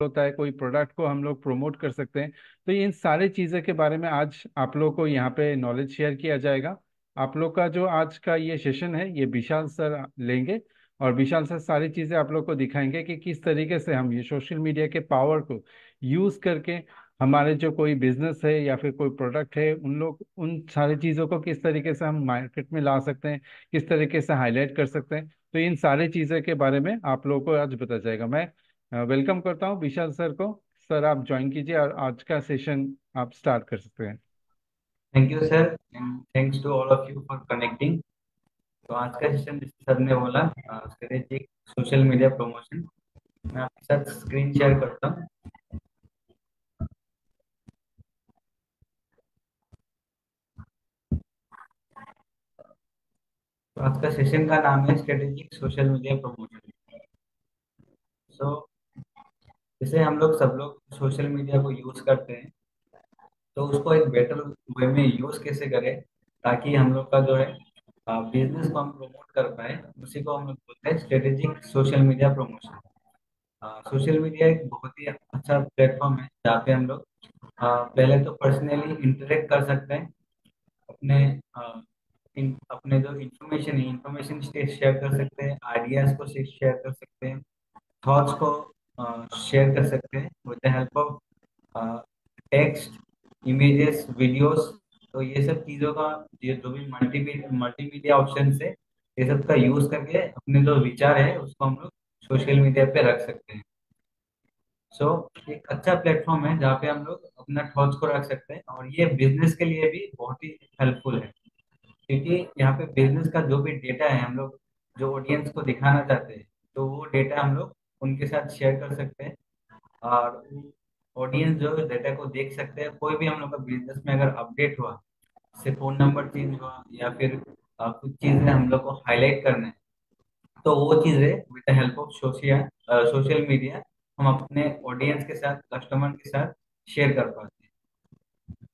होता है, कोई प्रोडक्ट को हम लोग प्रमोट कर सकते हैं। तो इन सारे चीज़ें के बारे में आज आप लोग को यहाँ पे नॉलेज शेयर किया जाएगा। आप लोग का जो आज का ये सेशन है, ये विशाल सर लेंगे और विशाल सर सारी चीज़ें आप लोग को दिखाएँगे कि किस तरीके से हम ये सोशल मीडिया के पावर को यूज़ करके हमारे जो कोई बिज़नेस है या फिर कोई प्रोडक्ट है, उन लोग, उन सारी चीज़ों को किस तरीके से हम मार्केट में ला सकते हैं, किस तरीके से हाईलाइट कर सकते हैं। तो इन सारी चीज़ों के बारे में आप लोगों को आज पता जाएगा। मैं वेलकम करता हूँ विशाल सर को। सर, आप ज्वाइन कीजिए और आज का सेशन आप स्टार्ट कर सकते हैं। Thank you sir and thanks to all of you for connecting तो आज का सेशन सर ने बोला सोशल मीडिया प्रमोशन मैं आपके साथ स्क्रीन शेयर करता हूँ। तो आज का सेशन का नाम है strategic social media promotion so जैसे हम लोग सब लोग सोशल मीडिया को यूज़ करते हैं तो उसको एक बेटर वे में यूज़ कैसे करें ताकि हम लोग का जो है बिज़नेस को हम प्रमोट कर पाए उसी को हम लोग बोलते हैं strategic social media promotion social media एक बहुत ही अच्छा प्लेटफॉर्म है जहाँ पे हम लोग पहले तो पर्सनली इंटरेक्ट कर सकते हैं अपने आ, इन, अपने जो इंफॉर्मेशन है इंफॉर्मेशन शेयर कर सकते हैं आइडियाज़ को शेयर कर सकते हैं थॉट्स को शेयर कर सकते हैं। With the help of text images videos तो ये सब चीज़ों का ये जो भी मल्टीमीडिया मल्टीमीडिया ऑप्शन है ये सब का यूज़ करके अपने जो विचार है उसको हम लोग सोशल मीडिया पे रख सकते हैं। सो so, एक अच्छा प्लेटफॉर्म है जहाँ पे हम लोग अपना थॉट्स को रख सकते हैं और ये बिज़नेस के लिए भी बहुत ही हेल्पफुल है। क्योंकि यहाँ पे बिज़नेस का जो भी डेटा है हम लोग जो ऑडियंस को दिखाना चाहते हैं तो वो डेटा हम लोग उनके साथ शेयर कर सकते हैं। और ऑडियंस जो डेटा को देख सकते हैं। कोई भी हम लोग का बिज़नेस में अगर अपडेट हुआ, जैसे फ़ोन नंबर चेंज हुआ, या फिर कुछ चीज़ें हम लोग को हाईलाइट करना है तो वो चीज़ें with the help of social social media हम अपने ऑडियंस के साथ कस्टमर के साथ शेयर कर पाते हैं।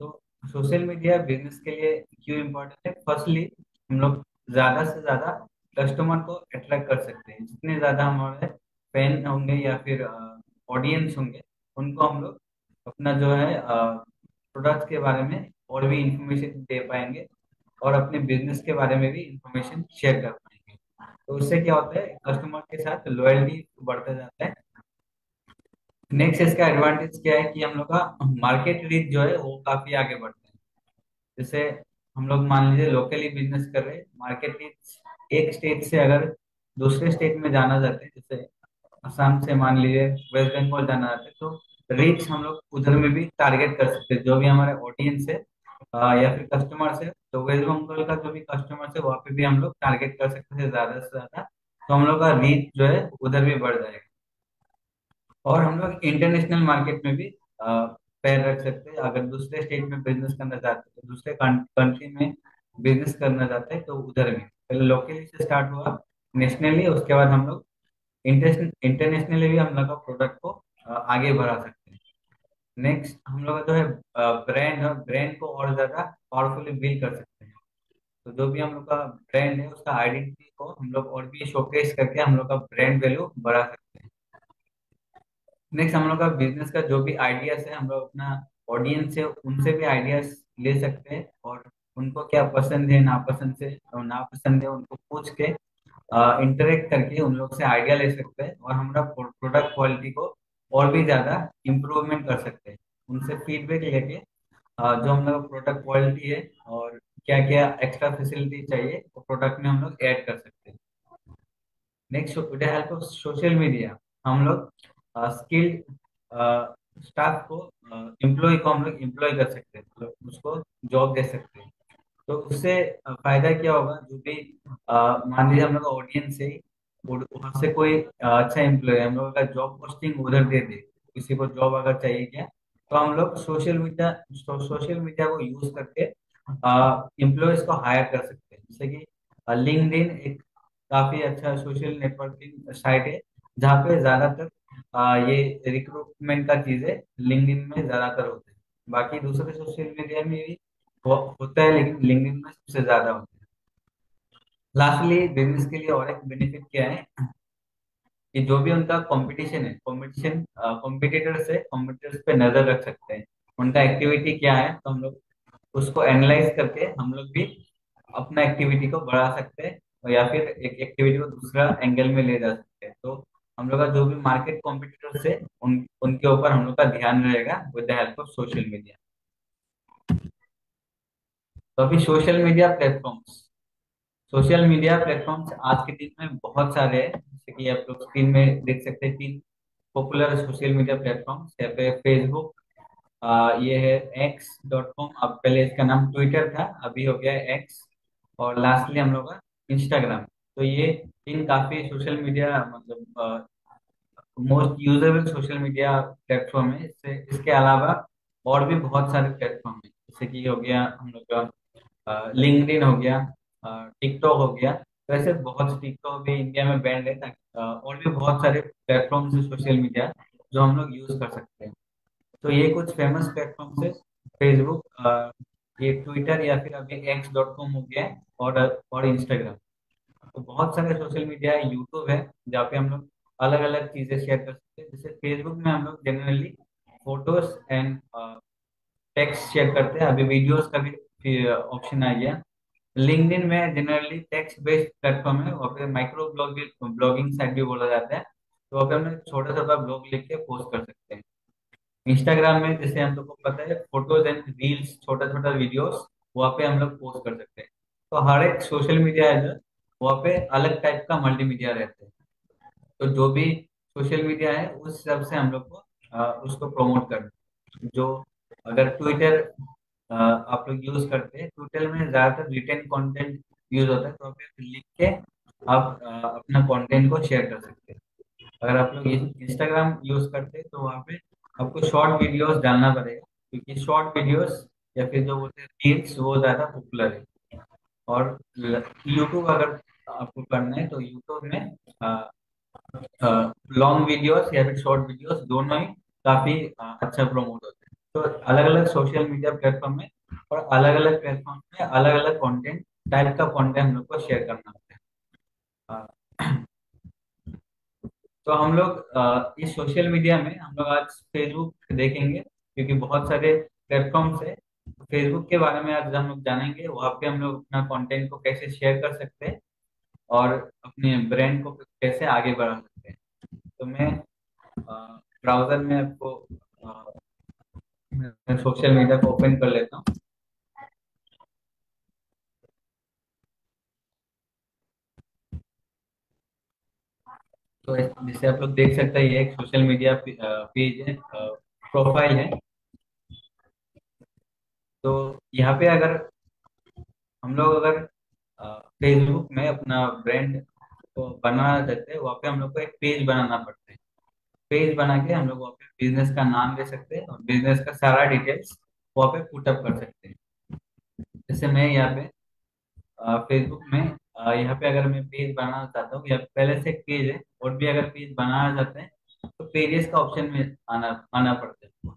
तो सोशल मीडिया बिज़नेस के लिए क्यों इम्पोर्टेंट है? फर्स्टली हम लोग ज़्यादा से ज़्यादा कस्टमर को अट्रैक्ट कर सकते हैं। जितने ज़्यादा हमारे फ़ैन होंगे या फिर ऑडियंस होंगे, उनको हम लोग अपना जो है प्रोडक्ट के बारे में और भी इंफॉर्मेशन दे पाएँगे और अपने बिज़नेस के बारे में भी इंफॉर्मेशन शेयर कर पाएँगे। तो उससे क्या होता है कस्टमर के साथ लॉयल्टी बढ़ता जाता है। नेक्स्ट इसका एडवांटेज क्या है कि हम लोग का मार्केट रीच जो है, वो काफ़ी आगे बढ़ता है। जैसे हम लोग मान लीजिए लोकली बिज़नेस कर रहे हैं मार्केट रीच एक स्टेट से अगर दूसरे स्टेट में जाना चाहते हैं, जैसे आसाम से मान लीजिए वेस्ट बंगाल जाना चाहते हैं तो रीच हम लोग उधर में भी टारगेट कर सकते हैं। जो भी हमारे ऑडियंस है या फिर कस्टमर है तो वेस्ट बंगाल का जो भी कस्टमर है, वहाँ पे भी हम लोग टारगेट कर सकते हैं ज़्यादा से ज़्यादा। तो हम लोग का रीच जो है, उधर भी बढ़ जाएगा। और हम लोग इंटरनेशनल मार्केट में भी पैर रख सकते हैं। अगर दूसरे स्टेट में बिज़नेस करना चाहते हैं, दूसरे कंट्री में बिज़नेस करना चाहते हैं तो उधर भी। लोकली से स्टार्ट हुआ नेशनली उसके बाद हम लोग इंटरनेशनली भी हम लोग का प्रोडक्ट को आगे बढ़ा सकते हैं। नेक्स्ट हम लोग जो है ब्रांड ब्रांड को और ज़्यादा पावरफुली बिल्ड कर सकते हैं। तो जो भी हम लोग का ब्रांड है, उसका आइडेंटिटी को हम लोग और भी शोकेस करके हम लोग का ब्रांड वैल्यू बढ़ा सकते हैं। नेक्स्ट हम लोग का बिज़नेस का जो भी आइडियाज़ है, हम लोग अपना ऑडियंस है उनसे भी आइडियाज़ ले सकते हैं और उनको क्या पसंद है, नापसंद से, नापसंद है, उनको पूछ के इंटरेक्ट करके उन लोग से आइडिया ले सकते हैं और हमारा प्रोडक्ट क्वालिटी को और भी ज़्यादा इम्प्रूवमेंट कर सकते हैं। उनसे फीडबैक लेके जो हम लोग प्रोडक्ट क्वालिटी है और क्या क्या एक्स्ट्रा फैसिलिटी चाहिए, वो प्रोडक्ट में हम लोग ऐड कर सकते हैं। Next with help of social media हम लोग स्किल्ड स्टाफ को एम्प्लॉय को हम लोग एम्प्लॉय कर सकते हैं। तो उसको जॉब दे सकते हैं। तो उससे फ़ायदा क्या होगा? जो भी मान लीजिए हम लोग ऑडियंस है वहाँ से कोई अच्छा एम्प्लॉय हम लोग का जॉब पोस्टिंग उधर दे दे, किसी को जॉब अगर चाहिए क्या तो हम लोग सोशल मीडिया सोशल मीडिया को यूज़ करके एम्प्लॉयज़ को हायर कर सकते हैं। जैसे कि लिंक्डइन एक काफ़ी अच्छा सोशल नेटवर्किंग साइट है, जहाँ पे ज़्यादातर ये रिक्रूटमेंट का चीज़ें लिंक्डइन में ज़्यादातर होते हैं। बाकी दूसरे सोशल मीडिया में भी होता है, लेकिन लिंक्डइन में सबसे ज़्यादा होता है। लास्टली बिज़नेस के लिए और एक बेनिफिट क्या है? कि जो भी उनका कंपटीशन है कंपटीशन कॉम्पिटिटर से कॉम्पिटिटर्स पे नज़र रख सकते हैं। उनका एक्टिविटी क्या है तो हम लोग उसको एनालाइज करके हम लोग भी अपना एक्टिविटी को बढ़ा सकते हैं और या फिर एक एक्टिविटी को दूसरा एंगल में ले जा सकते हैं। तो हम लोग का जो भी मार्केट कॉम्पिटिटर्स है, उन, उनके ऊपर हम लोग का ध्यान रहेगा with the help of social media तो अभी social media platforms social media platforms आज के दिन में बहुत सारे हैं। जैसे कि आप लोग स्क्रीन में देख सकते हैं तीन पॉपुलर सोशल मीडिया प्लेटफॉर्म्स यहाँ पे फेसबुक ये है एक्स डॉट कॉम अब पहले इसका नाम ट्विटर था, अभी हो गया एक्स और लास्टली हम लोग का इंस्टाग्राम तो ये तीन काफ़ी सोशल मीडिया मतलब most usable social media platform है। इससे, इसके अलावा और भी बहुत सारे प्लेटफॉर्म है। जैसे कि हो गया हम लोग का लिंक्डइन हो गया टिकटॉक हो गया। ऐसे बहुत टिकटॉक भी इंडिया में बैंड है ताकि और भी बहुत सारे प्लेटफॉर्म है सोशल मीडिया जो हम लोग यूज़ कर सकते हैं। तो ये कुछ फ़ेमस प्लेटफॉर्म है फेसबुक ये ट्विटर या फिर अभी एक्स डॉट कॉम हो गया और और इंस्टाग्राम तो बहुत सारे सोशल मीडिया है यूट्यूब है, जहाँ पे हम लोग अलग अलग चीज़ें शेयर कर सकते हैं। जैसे फेसबुक में हम लोग generally photos and text share करते हैं। अभी वीडियोस का भी ऑप्शन आ गया लिंक्डइन में जनरली टेक्स्ट बेस्ड प्लेटफॉर्म है वहाँ पे माइक्रो ब्लॉगिंग ब्लॉगिंग साइट भी बोला जाता है। तो वहाँ पे हम छोटा छोटा ब्लॉग लिख के पोस्ट कर सकते हैं। इंस्टाग्राम में जैसे हम लोग को पता है फ़ोटोज़ एंड रील्स छोटा छोटा वीडियोस वहाँ पे हम लोग पोस्ट कर सकते हैं। तो हर एक सोशल मीडिया है जो वहाँ पे अलग टाइप का मल्टीमीडिया रहता है। तो जो भी सोशल मीडिया है उस हिसाब से हम लोग को आ, उसको प्रमोट करना जो अगर ट्विटर आप लोग यूज़ करते हैं। ट्विटर में ज़्यादातर रिटर्न कंटेंट यूज़ होता है तो आप लिख के आप अपना कंटेंट को शेयर कर सकते हैं। अगर आप लोग इंस्टाग्राम यूज़ करते हैं तो वहाँ पे आपको शॉर्ट वीडियोस डालना पड़ेगा, क्योंकि शॉर्ट वीडियोस या फिर जो बोलते हैं रील्स वो ज़्यादा पॉपुलर है। और यूट्यूब अगर आपको करना है तो यूट्यूब में लॉन्ग वीडियोस या फिर शॉर्ट वीडियोस दोनों ही काफ़ी अच्छा प्रमोट होते हैं। तो अलग अलग सोशल मीडिया प्लेटफॉर्म में और अलग अलग प्लेटफॉर्म में अलग अलग कंटेंट टाइप का कंटेंट हम लोग को शेयर करना होता है। तो हम लोग इस सोशल मीडिया में हम लोग आज फेसबुक देखेंगे, क्योंकि बहुत सारे प्लेटफॉर्म्स है। फेसबुक के बारे में आज हम लोग जानेंगे, वहाँ पे हम लोग अपना कंटेंट को कैसे शेयर कर सकते हैं और अपने ब्रांड को कैसे आगे बढ़ा सकते हैं। तो मैं ब्राउज़र में आपको सोशल मीडिया को ओपन कर लेता हूँ। तो जैसे आप लोग देख सकते हैं, ये एक सोशल मीडिया पेज है प्रोफ़ाइल है। तो यहाँ पे अगर हम लोग अगर फेसबुक में अपना ब्रांड को बनाना चाहते हैं, वहाँ पे हम लोग को एक पेज बनाना पड़ता है। पेज बना के हम लोग वहाँ पे बिज़नेस का नाम दे सकते हैं और बिज़नेस का सारा डिटेल्स वहाँ पे पुटअप कर सकते हैं। जैसे मैं यहाँ पे फेसबुक में यहाँ पे अगर मैं पेज बनाना चाहता हूँ या पहले से पेज है, और भी अगर पेज बनाना चाहते हैं तो पेजेस का ऑप्शन में आना आना पड़ता है।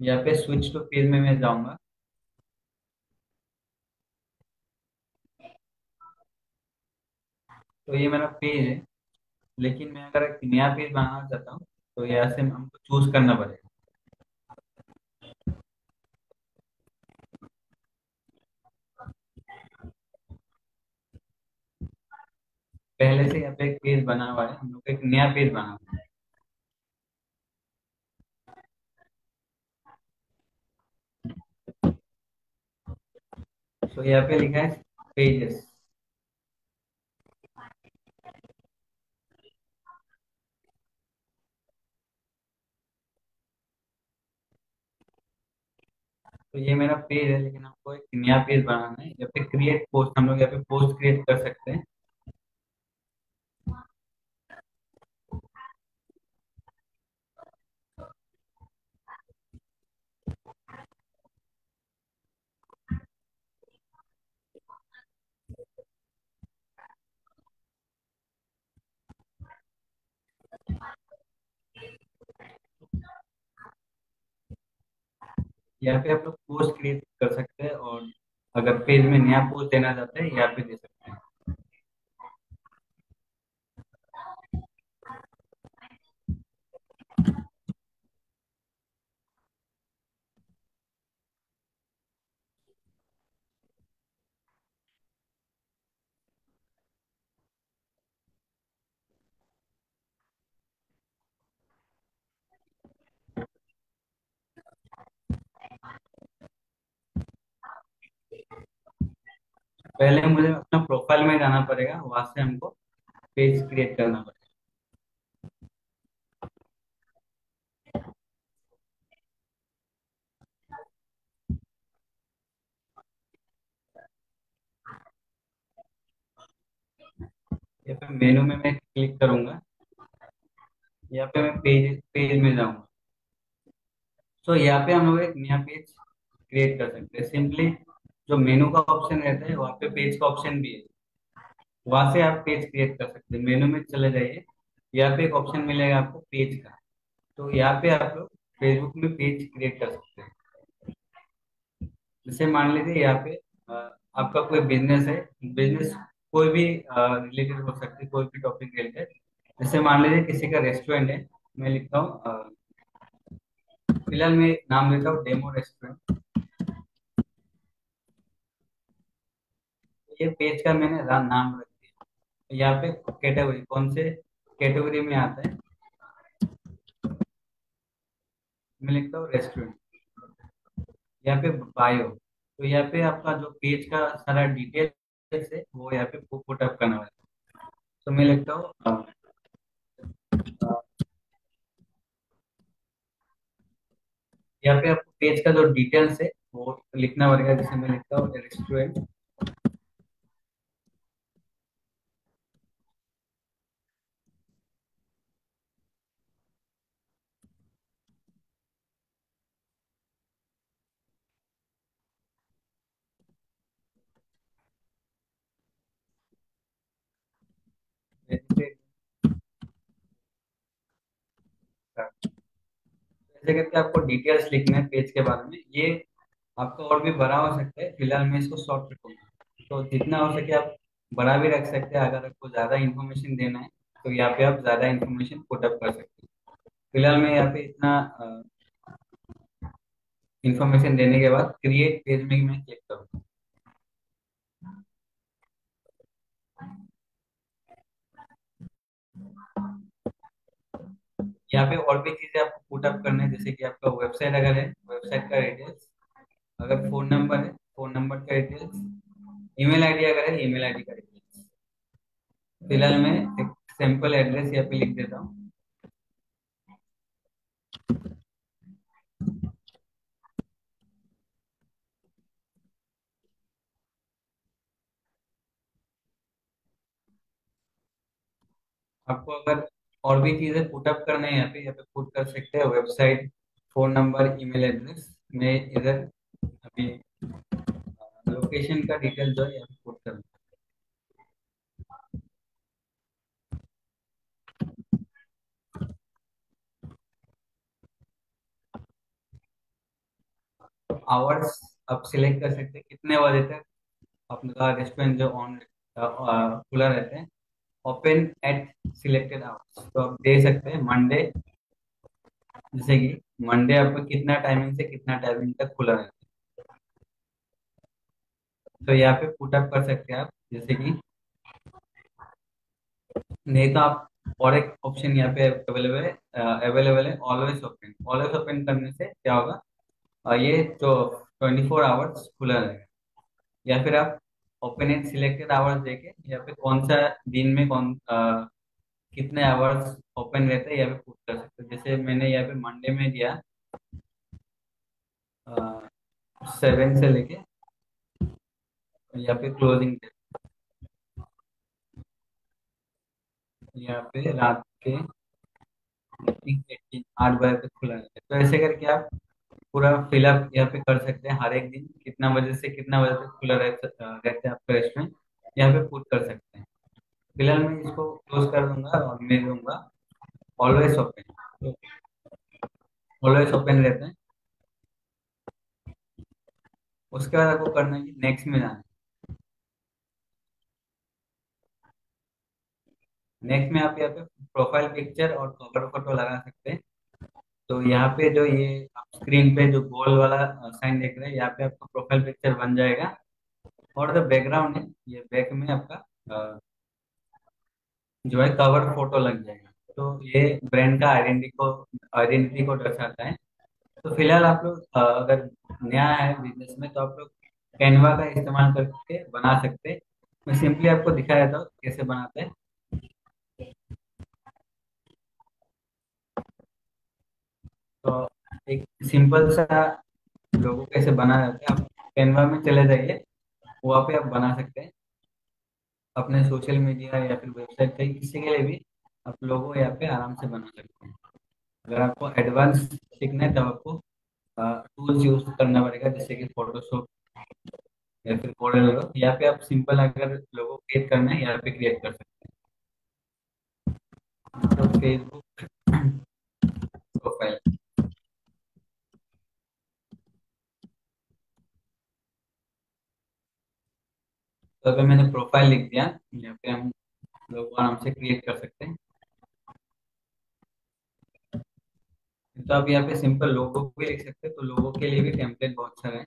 यहाँ पे स्विच टू पेज में मैं जाऊँगा। तो ये मेरा पेज है। लेकिन मैं अगर एक नया पेज बनाना चाहता हूँ तो यहाँ से हमको चूज़ करना पड़ेगा। पहले से यहाँ पे एक पेज बना हुआ है, हम लोग एक नया पेज बना हुआ है। तो यहाँ पे लिखा है पेजेस तो ये मेरा पेज है, लेकिन हमको एक नया पेज बनाना है। या फिर क्रिएट पोस्ट हम लोग यहाँ पे पोस्ट क्रिएट कर सकते हैं। यहाँ पे आप लोग पोस्ट क्रिएट कर सकते हैं और अगर पेज में नया पोस्ट देना चाहते हैं यहाँ पे दे सकते हैं पहले मुझे अपना प्रोफ़ाइल में जाना पड़ेगा वहाँ से हमको पेज क्रिएट करना पड़ेगा या फिर मेनू में मैं क्लिक करूँगा या फिर मैं पेज पेज में जाऊँगा तो यहाँ पे हम लोग एक नया पेज क्रिएट कर सकते हैं सिंपली जो मेनू का ऑप्शन रहता है वहाँ पे पेज का ऑप्शन भी है। वहाँ से आप पेज क्रिएट कर सकते हैं। मेनू में चले जाइए। यहाँ पे एक ऑप्शन मिलेगा आपको पेज का। तो यहाँ पे आप लोग फेसबुक में पेज क्रिएट कर सकते हैं। जैसे मान लीजिए यहाँ पे आपका कोई बिज़नेस है। बिज़नेस कोई भी रिलेटेड हो सकती है, कोई भी टॉपिक रिलेटेड जैसे मान लीजिए किसी का रेस्टोरेंट है। मैं लिखता हूँ फ़िलहाल मैं नाम लेता हूँ डेमो रेस्टोरेंट ये पेज का मैंने नाम रख दिया। यहाँ पे कैटेगरी कौन से कैटेगरी में आता है? मैं लिखता हूँ रेस्टोरेंट यहाँ पे बायो तो यहाँ पे आपका जो पेज का सारा डिटेल्स है वो यहाँ पे पुट अप करना है तो मैं लिखता हूँ अ, यहाँ पे आपको पेज का जो डिटेल्स है वो लिखना पड़ेगा जैसे मैं लिखता हूँ रेस्टोरेंट ऐसे करके आपको डिटेल्स लिखना है पेज के बारे में। ये आपका और भी बड़ा हो सकता है, फ़िलहाल मैं इसको शॉर्ट रखूँगा। तो जितना हो सके आप बड़ा भी रख सकते हैं, अगर आपको ज़्यादा इन्फॉर्मेशन देना है तो यहाँ पे आप ज़्यादा इन्फॉर्मेशन पुटअप कर सकते हैं। फ़िलहाल मैं यहाँ पे इतना इन्फॉर्मेशन देने के बाद क्रिएट पेज में मैं क्लिक करूँगा। यहाँ पे और भी चीज़ें आपको पुटअप करना है, जैसे कि आपका वेबसाइट अगर है वेबसाइट का डिटेल्स अगर फ़ोन नंबर है फ़ोन नंबर का डिटेल्स ईमेल आईडी अगर है ईमेल आईडी का डिटेल्स फ़िलहाल मैं एक सिंपल एड्रेस यहाँ पे लिख देता हूँ। आपको अगर और भी चीज़ें पुटअप करना है यहाँ पे यहाँ पे पुट कर सकते हैं website phone number email address में इधर अभी लोकेशन का डिटेल जो है पुट कर आवर्स आप सिलेक्ट कर सकते हैं। कितने बजे तक आपका रेस्टोरेंट जो ऑन खुला रहते हैं। ओपन एट सिलेक्टेड आवर्स तो आप दे सकते हैं मंडे जैसे कि मंडे आपका कितना टाइमिंग से कितना टाइमिंग तक खुला रहता है। तो यहाँ पे पुट अप कर सकते हैं आप, जैसे कि नहीं तो आप और एक ऑप्शन यहाँ पे अवेलेबल है अवेलेबल है ऑलवेज ओपन ऑलवेज ओपन करने से क्या होगा? ये जो ट्वेंटी फोर आवर्स खुला रहेगा। या फिर आप ओपन एट सिलेक्टेड आवर्स देके या फिर कौन सा दिन में कौन अ, कितने आवर्स ओपन रहते हैं यहाँ पे पुट कर सकते हैं। जैसे मैंने यहाँ पे मंडे में दिया सेवन से लेके यहाँ पे क्लोजिंग यहाँ पे रात के आठ बजे तक खुला रहता है। तो ऐसे करके आप पूरा फिलअप यहाँ पे कर सकते हैं हर एक दिन। कितना बजे से कितना बजे तक खुला रह, रहता है आपका रेस्टोरेंट यहाँ पे पुट कर सकते हैं। फ़िलहाल मैं इसको क्लोज कर दूँगा और मैं दूँगा ऑलवेज ओपन ऑलवेज ओपन रहते हैं। उसके बाद आपको करना है नेक्स्ट में जाना है। नेक्स्ट में आप यहाँ पे प्रोफ़ाइल पिक्चर और कवर फ़ोटो लगा सकते हैं। तो यहाँ पे जो ये आप स्क्रीन पे जो गोल वाला साइन देख रहे हैं, यहाँ पे आपका प्रोफ़ाइल पिक्चर बन जाएगा। और जो बैकग्राउंड है, ये बैक में आपका जो है कवर फ़ोटो लग जाएगा। तो ये ब्रांड का आइडेंटिटी को आइडेंटिटी को दर्शाता है। तो फ़िलहाल आप लोग अगर नया है बिज़नेस में तो आप लोग कैनवा का इस्तेमाल करके बना सकते हैं। मैं सिंपली आपको दिखा देता हूँ कैसे बनाते हैं तो एक सिंपल सा लोगो कैसे बना जाता है। आप कैनवा में चले जाइए, वहाँ पे आप बना सकते हैं। अपने सोशल मीडिया या फिर वेबसाइट कहीं किसी के लिए भी आप लोगो यहाँ पे आराम से बना सकते हैं। अगर आपको एडवांस सीखना है तब आपको टूल्स यूज़ करना पड़ेगा, जैसे कि फोटोशॉप या फिर कोडल यहाँ पे आप सिंपल अगर लोगो क्रिएट करना है, यहाँ पे क्रिएट कर सकते हैं। तो फेसबुक प्रोफ़ाइल तो अगर मैंने प्रोफ़ाइल लिख दिया, यहाँ पे हम लोग आराम से क्रिएट कर सकते हैं। तो आप यहाँ पे सिंपल लोगो भी लिख सकते हैं तो लोगो के लिए भी टेम्पलेट बहुत सारे हैं।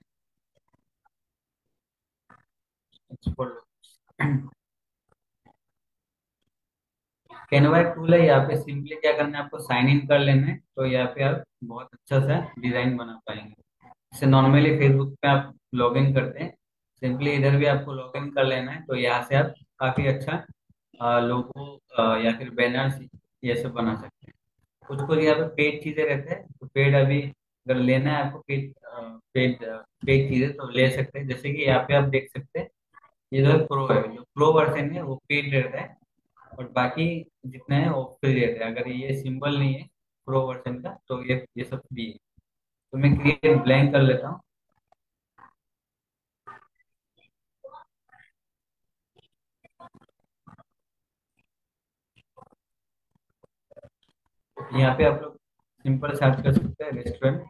कैनवा टूल है, यहाँ पे सिंपली क्या करना है, आपको साइन इन कर लेना है तो यहाँ पे आप बहुत अच्छा सा डिज़ाइन बना पाएँगे। जैसे नॉर्मली फेसबुक पे आप लॉग इन करते हैं सिंपली इधर भी आपको लॉग इन कर लेना है तो यहाँ से आप काफ़ी अच्छा लोगो या फिर बैनर्स ये सब बना सकते हैं। कुछ कुछ यहाँ पे पेड चीज़ें रहते हैं तो पेड अभी अगर लेना है आपको पेड पेड पेड चीज़ें तो ले सकते हैं। जैसे कि यहाँ पे आप देख सकते हैं, ये जो प्रो है, जो प्रो वर्जन है, वो पेड रहता है, और बाकी जितने हैं वो फ्री रहते हैं। अगर ये सिंबल नहीं है प्रो वर्जन का तो ये ये सब फ्री है। तो मैं क्रिएट ब्लैंक कर लेता हूँ। यहाँ पे आप लोग सिंपल सर्च कर सकते हैं रेस्टोरेंट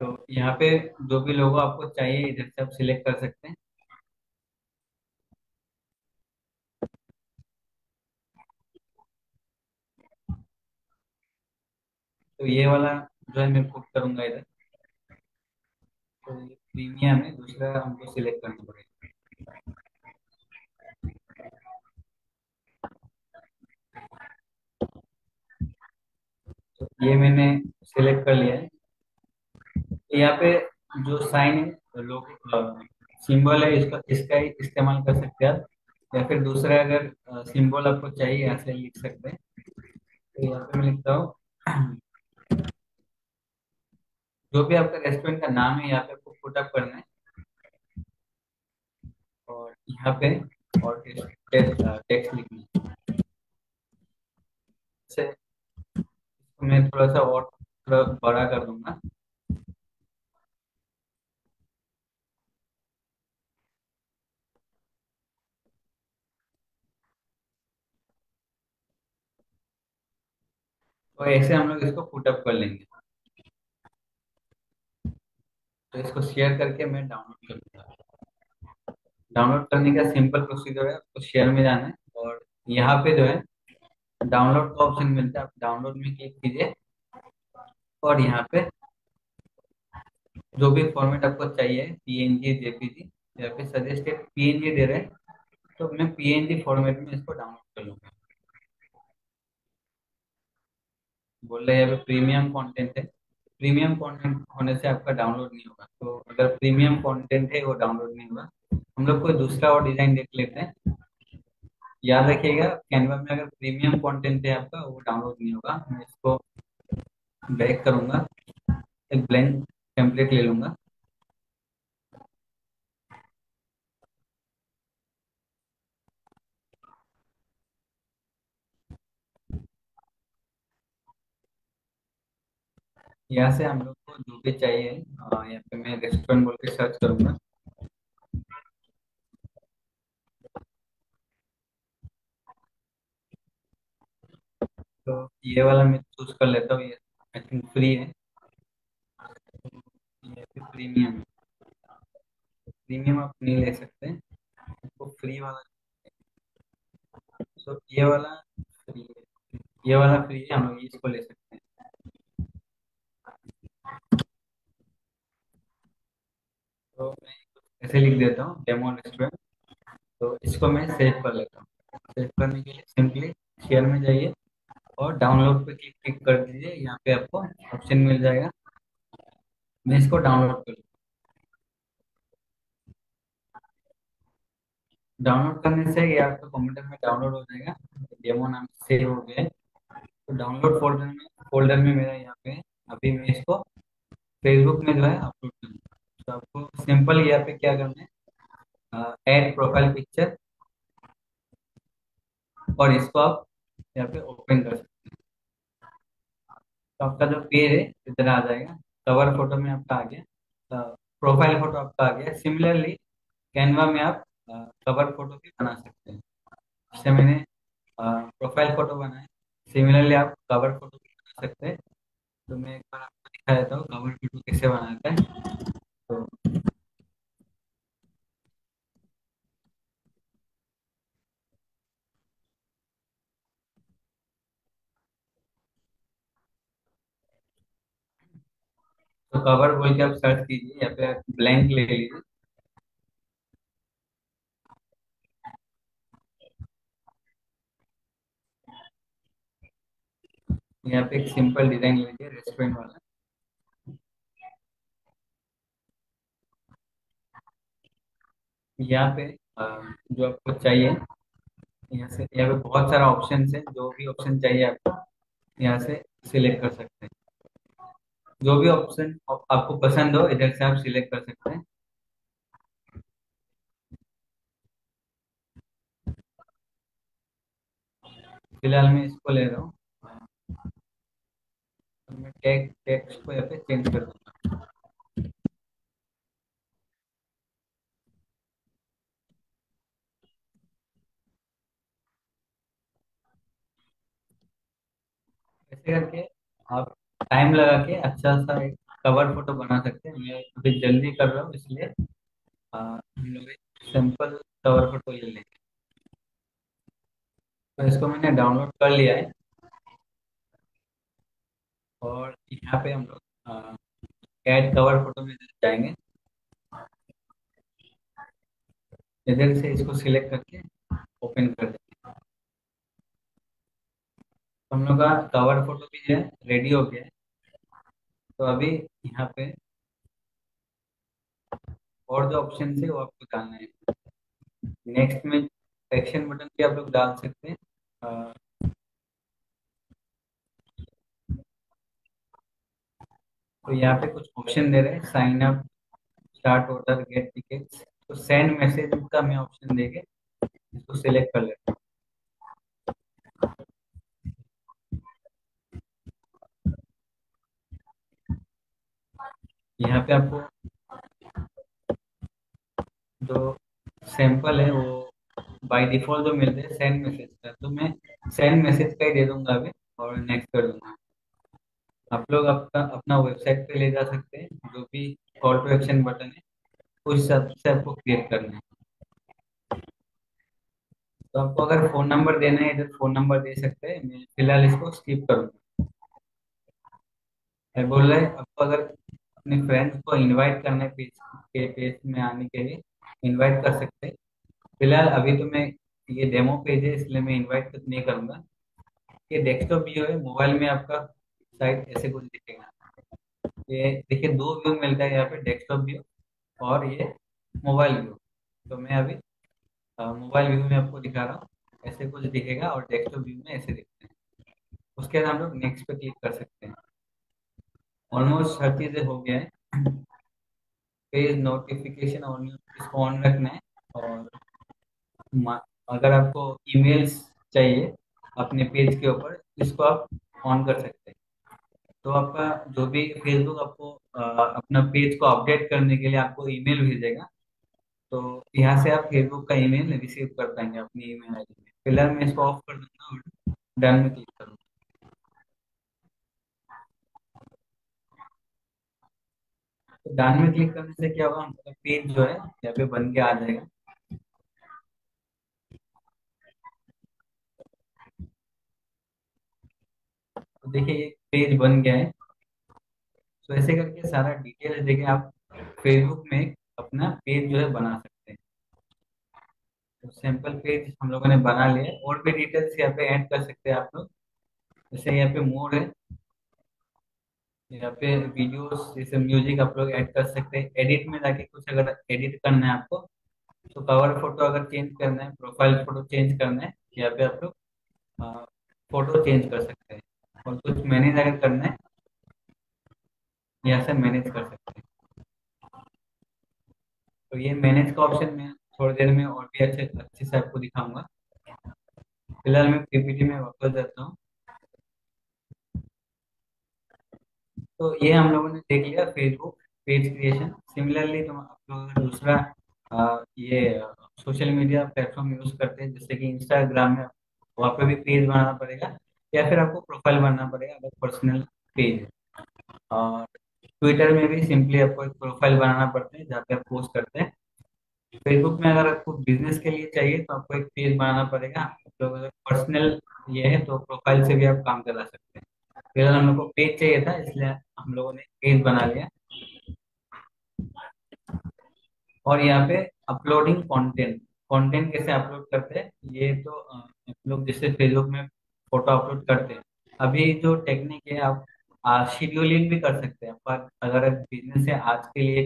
तो यहाँ पे जो भी लोगो आपको चाहिए, इधर से आप सिलेक्ट कर सकते हैं। तो ये वाला जो है मैं पुट करूँगा इधर। तो प्रीमियम है, दूसरा हमको सिलेक्ट करना पड़ेगा। ये मैंने सिलेक्ट कर लिया है। यहाँ पे जो साइन है लोग सिंबल है, इसका इसका ही इस्तेमाल कर सकते हैं या फिर दूसरा अगर सिंबल आपको चाहिए ऐसे लिख सकते हैं। तो यहाँ पे मैं लिखता हूँ। जो भी आपका रेस्टोरेंट का नाम है, यहाँ पे आपको पुट अप करना है। और यहाँ पे और टेक्स्ट लिखना है। से मैं थोड़ा सा और थोड़ा बड़ा कर दूँगा। तो ऐसे हम लोग इसको पुट अप कर लेंगे। तो इसको शेयर करके मैं डाउनलोड कर लूँगा डाउनलोड करने का सिंपल प्रोसीजर है, आपको शेयर में जाना है और यहाँ पे जो है डाउनलोड का ऑप्शन मिलता है डाउनलोड में क्लिक कीजिए। और यहाँ पे जो भी फॉर्मेट आपको चाहिए पीएनजी जेपीजी या फिर सजेस्टेड पीएनजी दे रहे हैं तो मैं पीएनजी फॉर्मेट में इसको डाउनलोड कर लूँगा। बोल रहे हैं प्रीमियम कंटेंट है। प्रीमियम कंटेंट होने से आपका डाउनलोड नहीं होगा। तो अगर प्रीमियम कंटेंट है, वो डाउनलोड नहीं होगा। हम लोग कोई दूसरा और डिज़ाइन देख लेते हैं। याद रखिएगा कैनवा में अगर प्रीमियम कंटेंट है आपका, वो डाउनलोड नहीं होगा। मैं इसको बैक करूँगा, एक ब्लैंक टेम्पलेट ले लूँगा। यहाँ से हम लोग को जो भी चाहिए यहाँ पे मैं रेस्टोरेंट बोल के सर्च करूँगा। तो ये वाला मैं चूज़ कर लेता हूँ, ये आई थिंक फ्री है। ये फिर प्रीमियम प्रीमियम आप नहीं ले सकते। आपको फ्री वाला तो ये वाला फ्री है। ये वाला फ्री है, हम लोग इसको ले सकते हैं। तो मैं ऐसे लिख देता हूँ डेमो रेस्टोरेंट तो इसको मैं सेव कर लेता हूँ। सेव करने के लिए सिंपली शेयर में जाइए। और डाउनलोड पे क्लिक क्लिक कर दीजिए, यहाँ पे आपको ऑप्शन मिल जाएगा। मैं इसको डाउनलोड कर डाउनलोड करने से ये आपके कंप्यूटर में डाउनलोड हो जाएगा। डेमो नाम सेव हो गया। तो डाउनलोड फोल्डर में फोल्डर में मेरा यहाँ पे, अभी मैं इसको फेसबुक में जो है अपलोड करूँगा तो आपको सिंपल यहाँ पे क्या करना है? ऐड प्रोफ़ाइल पिक्चर और इसको आप यहाँ पे ओपन कर सकते हैं। तो आपका जो पेज है, इधर आ जाएगा। कवर फ़ोटो में आपका आ गया। प्रोफ़ाइल फ़ोटो आपका आ गया। सिमिलरली कैनवा में आप कवर फ़ोटो भी बना सकते हैं। जैसे मैंने प्रोफ़ाइल फ़ोटो बनाया। सिमिलरली आप कवर फ़ोटो भी बना सकते हैं। तो मैं एक बार आपको दिखा देता हूँ कवर फ़ोटो कैसे बनाता है। तो तो कवर बोल के आप सर्च कीजिए या फिर ब्लैंक ले लीजिए। यहाँ पे एक सिंपल डिज़ाइन लीजिए रेस्टोरेंट वाला। यहाँ पे जो आपको चाहिए, यहाँ से, यहाँ पे बहुत सारा ऑप्शन है, जो भी ऑप्शन चाहिए आपको, यहाँ से सिलेक्ट कर सकते हैं। जो भी ऑप्शन आपको पसंद हो, इधर से आप सिलेक्ट कर सकते हैं। फ़िलहाल मैं इसको ले रहा हूँ। तो मैं टेक्स्ट टेक्स्ट को यहाँ पे चेंज कर दूँगा। करके आप टाइम लगा के अच्छा सा एक कवर फ़ोटो बना सकते हैं। मैं अभी जल्दी कर रहा हूँ, इसलिए हम लोग एक सिंपल कवर फ़ोटो ले लेंगे तो इसको मैंने डाउनलोड कर लिया है। और यहाँ पे हम लोग ऐड कवर फ़ोटो में जाएँगे। इधर से इसको सिलेक्ट करके ओपन कर देंगे। हम लोग का कवर फ़ोटो भी है रेडी हो गया है। तो अभी यहाँ पे और जो ऑप्शन है वो आपको डालना है। नेक्स्ट में एक्शन बटन भी आप लोग डाल सकते हैं। तो यहाँ पे कुछ ऑप्शन दे रहे हैं। Sign up start order get tickets तो सेंड मैसेज का मैं ऑप्शन देके इसको सिलेक्ट कर लेता हूँ। यहाँ पे आपको जो सैंपल है वो बाय डिफ़ॉल्ट जो मिलते हैं सेंड मैसेज का। तो मैं सेंड मैसेज का ही दे दूँगा अभी और नेक्स्ट कर दूँगा। आप लोग अपना अपना वेबसाइट पे ले जा सकते हैं, जो भी कॉल टू एक्शन बटन है, उस हिसाब से आपको क्रिएट करना है। तो आपको अगर फ़ोन नंबर देना है, इधर फ़ोन नंबर दे सकते हैं, मैं फ़िलहाल इसको स्किप करूँगा। बोल रहे आपको अगर अपने फ्रेंड्स को इनवाइट करने पेज के पेज में आने के लिए इनवाइट कर सकते हैं। फ़िलहाल अभी तो मैं ये डेमो पेज है, इसलिए मैं इनवाइट नहीं करूँगा। ये डेस्कटॉप व्यू है मोबाइल में आपका साइट ऐसे कुछ दिखेगा। ये देखिए, दो व्यू मिलता है यहाँ पे डेस्कटॉप व्यू और ये मोबाइल व्यू तो मैं अभी मोबाइल व्यू में आपको दिखा रहा हूँ। ऐसे कुछ दिखेगा और डेस्कटॉप व्यू में ऐसे दिखते हैं। उसके बाद हम लोग नेक्स्ट पे क्लिक कर सकते हैं। ऑलमोस्ट हर चीज़ें हो गया है। पेज नोटिफिकेशन ऑन इसको ऑन रखना है और अगर आपको ईमेल्स चाहिए अपने पेज के ऊपर इसको आप ऑन कर सकते हैं। तो आपका जो भी फेसबुक आपको अ, अपना पेज को अपडेट करने के लिए आपको ईमेल भेजेगा तो यहाँ से आप फेसबुक का ईमेल रिसीव कर पाएँगे अपनी ईमेल आईडी में। फ़िलहाल मैं इसको ऑफ़ कर दूँगा और डन में क्लिक करूँगा। डन में क्लिक करने से क्या होगा? हमारा पेज जो है, यहाँ पे बन के आ जाएगा। तो देखिए, ये पेज बन गया है। तो ऐसे करके सारा डिटेल देके आप फेसबुक में अपना पेज जो है बना सकते हैं। तो सैंपल पेज हम लोगों ने बना लिया और भी डिटेल्स यहाँ पे ऐड कर सकते हैं आप लोग। जैसे यहाँ पे मोड है। यहाँ पे वीडियोस जैसे म्यूज़िक आप लोग ऐड कर सकते हैं। एडिट में जाके कुछ अगर एडिट करना है आपको तो कवर फ़ोटो अगर चेंज करना है प्रोफ़ाइल फ़ोटो चेंज करना है, या फिर आप लोग फ़ोटो चेंज कर सकते हैं। और कुछ मैनेज अगर करना है यहाँ से मैनेज कर सकते हैं। तो ये मैनेज का ऑप्शन मैं थोड़ी देर में और भी अच्छे अच्छे से आपको दिखाऊँगा। फ़िलहाल मैं पीपीटी में वापस जाता हूँ। तो ये हम लोगों ने देख लिया फेसबुक पेज क्रिएशन सिमिलरली तो आप लोग अगर दूसरा आ, ये सोशल मीडिया प्लेटफॉर्म यूज़ करते हैं जैसे कि इंस्टाग्राम में वहाँ पे भी पेज बनाना पड़ेगा या फिर आपको प्रोफ़ाइल बनाना पड़ेगा अगर पर्सनल पेज है और ट्विटर में भी सिंपली आपको एक प्रोफ़ाइल बनाना पड़ता है जहाँ पे आप पोस्ट करते हैं. फेसबुक में अगर आपको बिज़नेस के लिए चाहिए तो आपको एक पेज बनाना पड़ेगा. तो अगर पर्सनल ये है तो प्रोफ़ाइल से भी आप काम चला सकते हैं. फ़िलहाल हम लोग को पेज चाहिए था, इसलिए हम लोगों ने पेज बना लिया। और यहाँ पे अपलोडिंग कंटेंट कंटेंट कैसे अपलोड करते हैं, ये तो आप लोग जैसे फेसबुक में फ़ोटो अपलोड करते हैं। अभी जो टेक्निक है, आप शेड्यूलिंग भी कर सकते हैं, पर अगर बिज़नेस है आज के लिए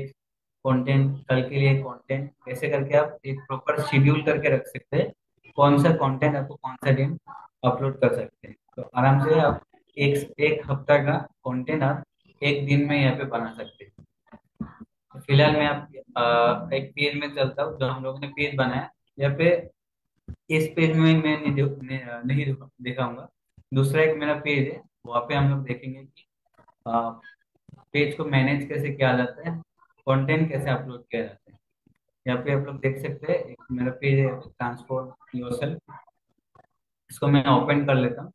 कंटेंट कल के लिए कंटेंट ऐसे करके आप एक प्रॉपर शेड्यूल करके रख सकते हैं, कौन सा कंटेंट आपको कौन सा दिन अपलोड कर सकते हैं। तो आराम से आप एक एक हफ़्ता का कंटेंट आप एक दिन में यहाँ पे बना सकते हैं। फ़िलहाल मैं आप एक पेज में चलता हूँ जो हम लोगों ने पेज बनाया। यहाँ पे इस पेज में मैं नहीं नहीं, नहीं दिखा- दिखाऊँगा। दूसरा एक मेरा पेज है वहाँ पे हम लोग देखेंगे कि पेज को मैनेज कैसे किया जाता है कंटेंट कैसे अपलोड किया जाता है। यहाँ पे आप लोग देख सकते हैं मेरा पेज है ट्रांसपोर्ट योरसेल्फ इसको मैं ओपन कर लेता हूँ।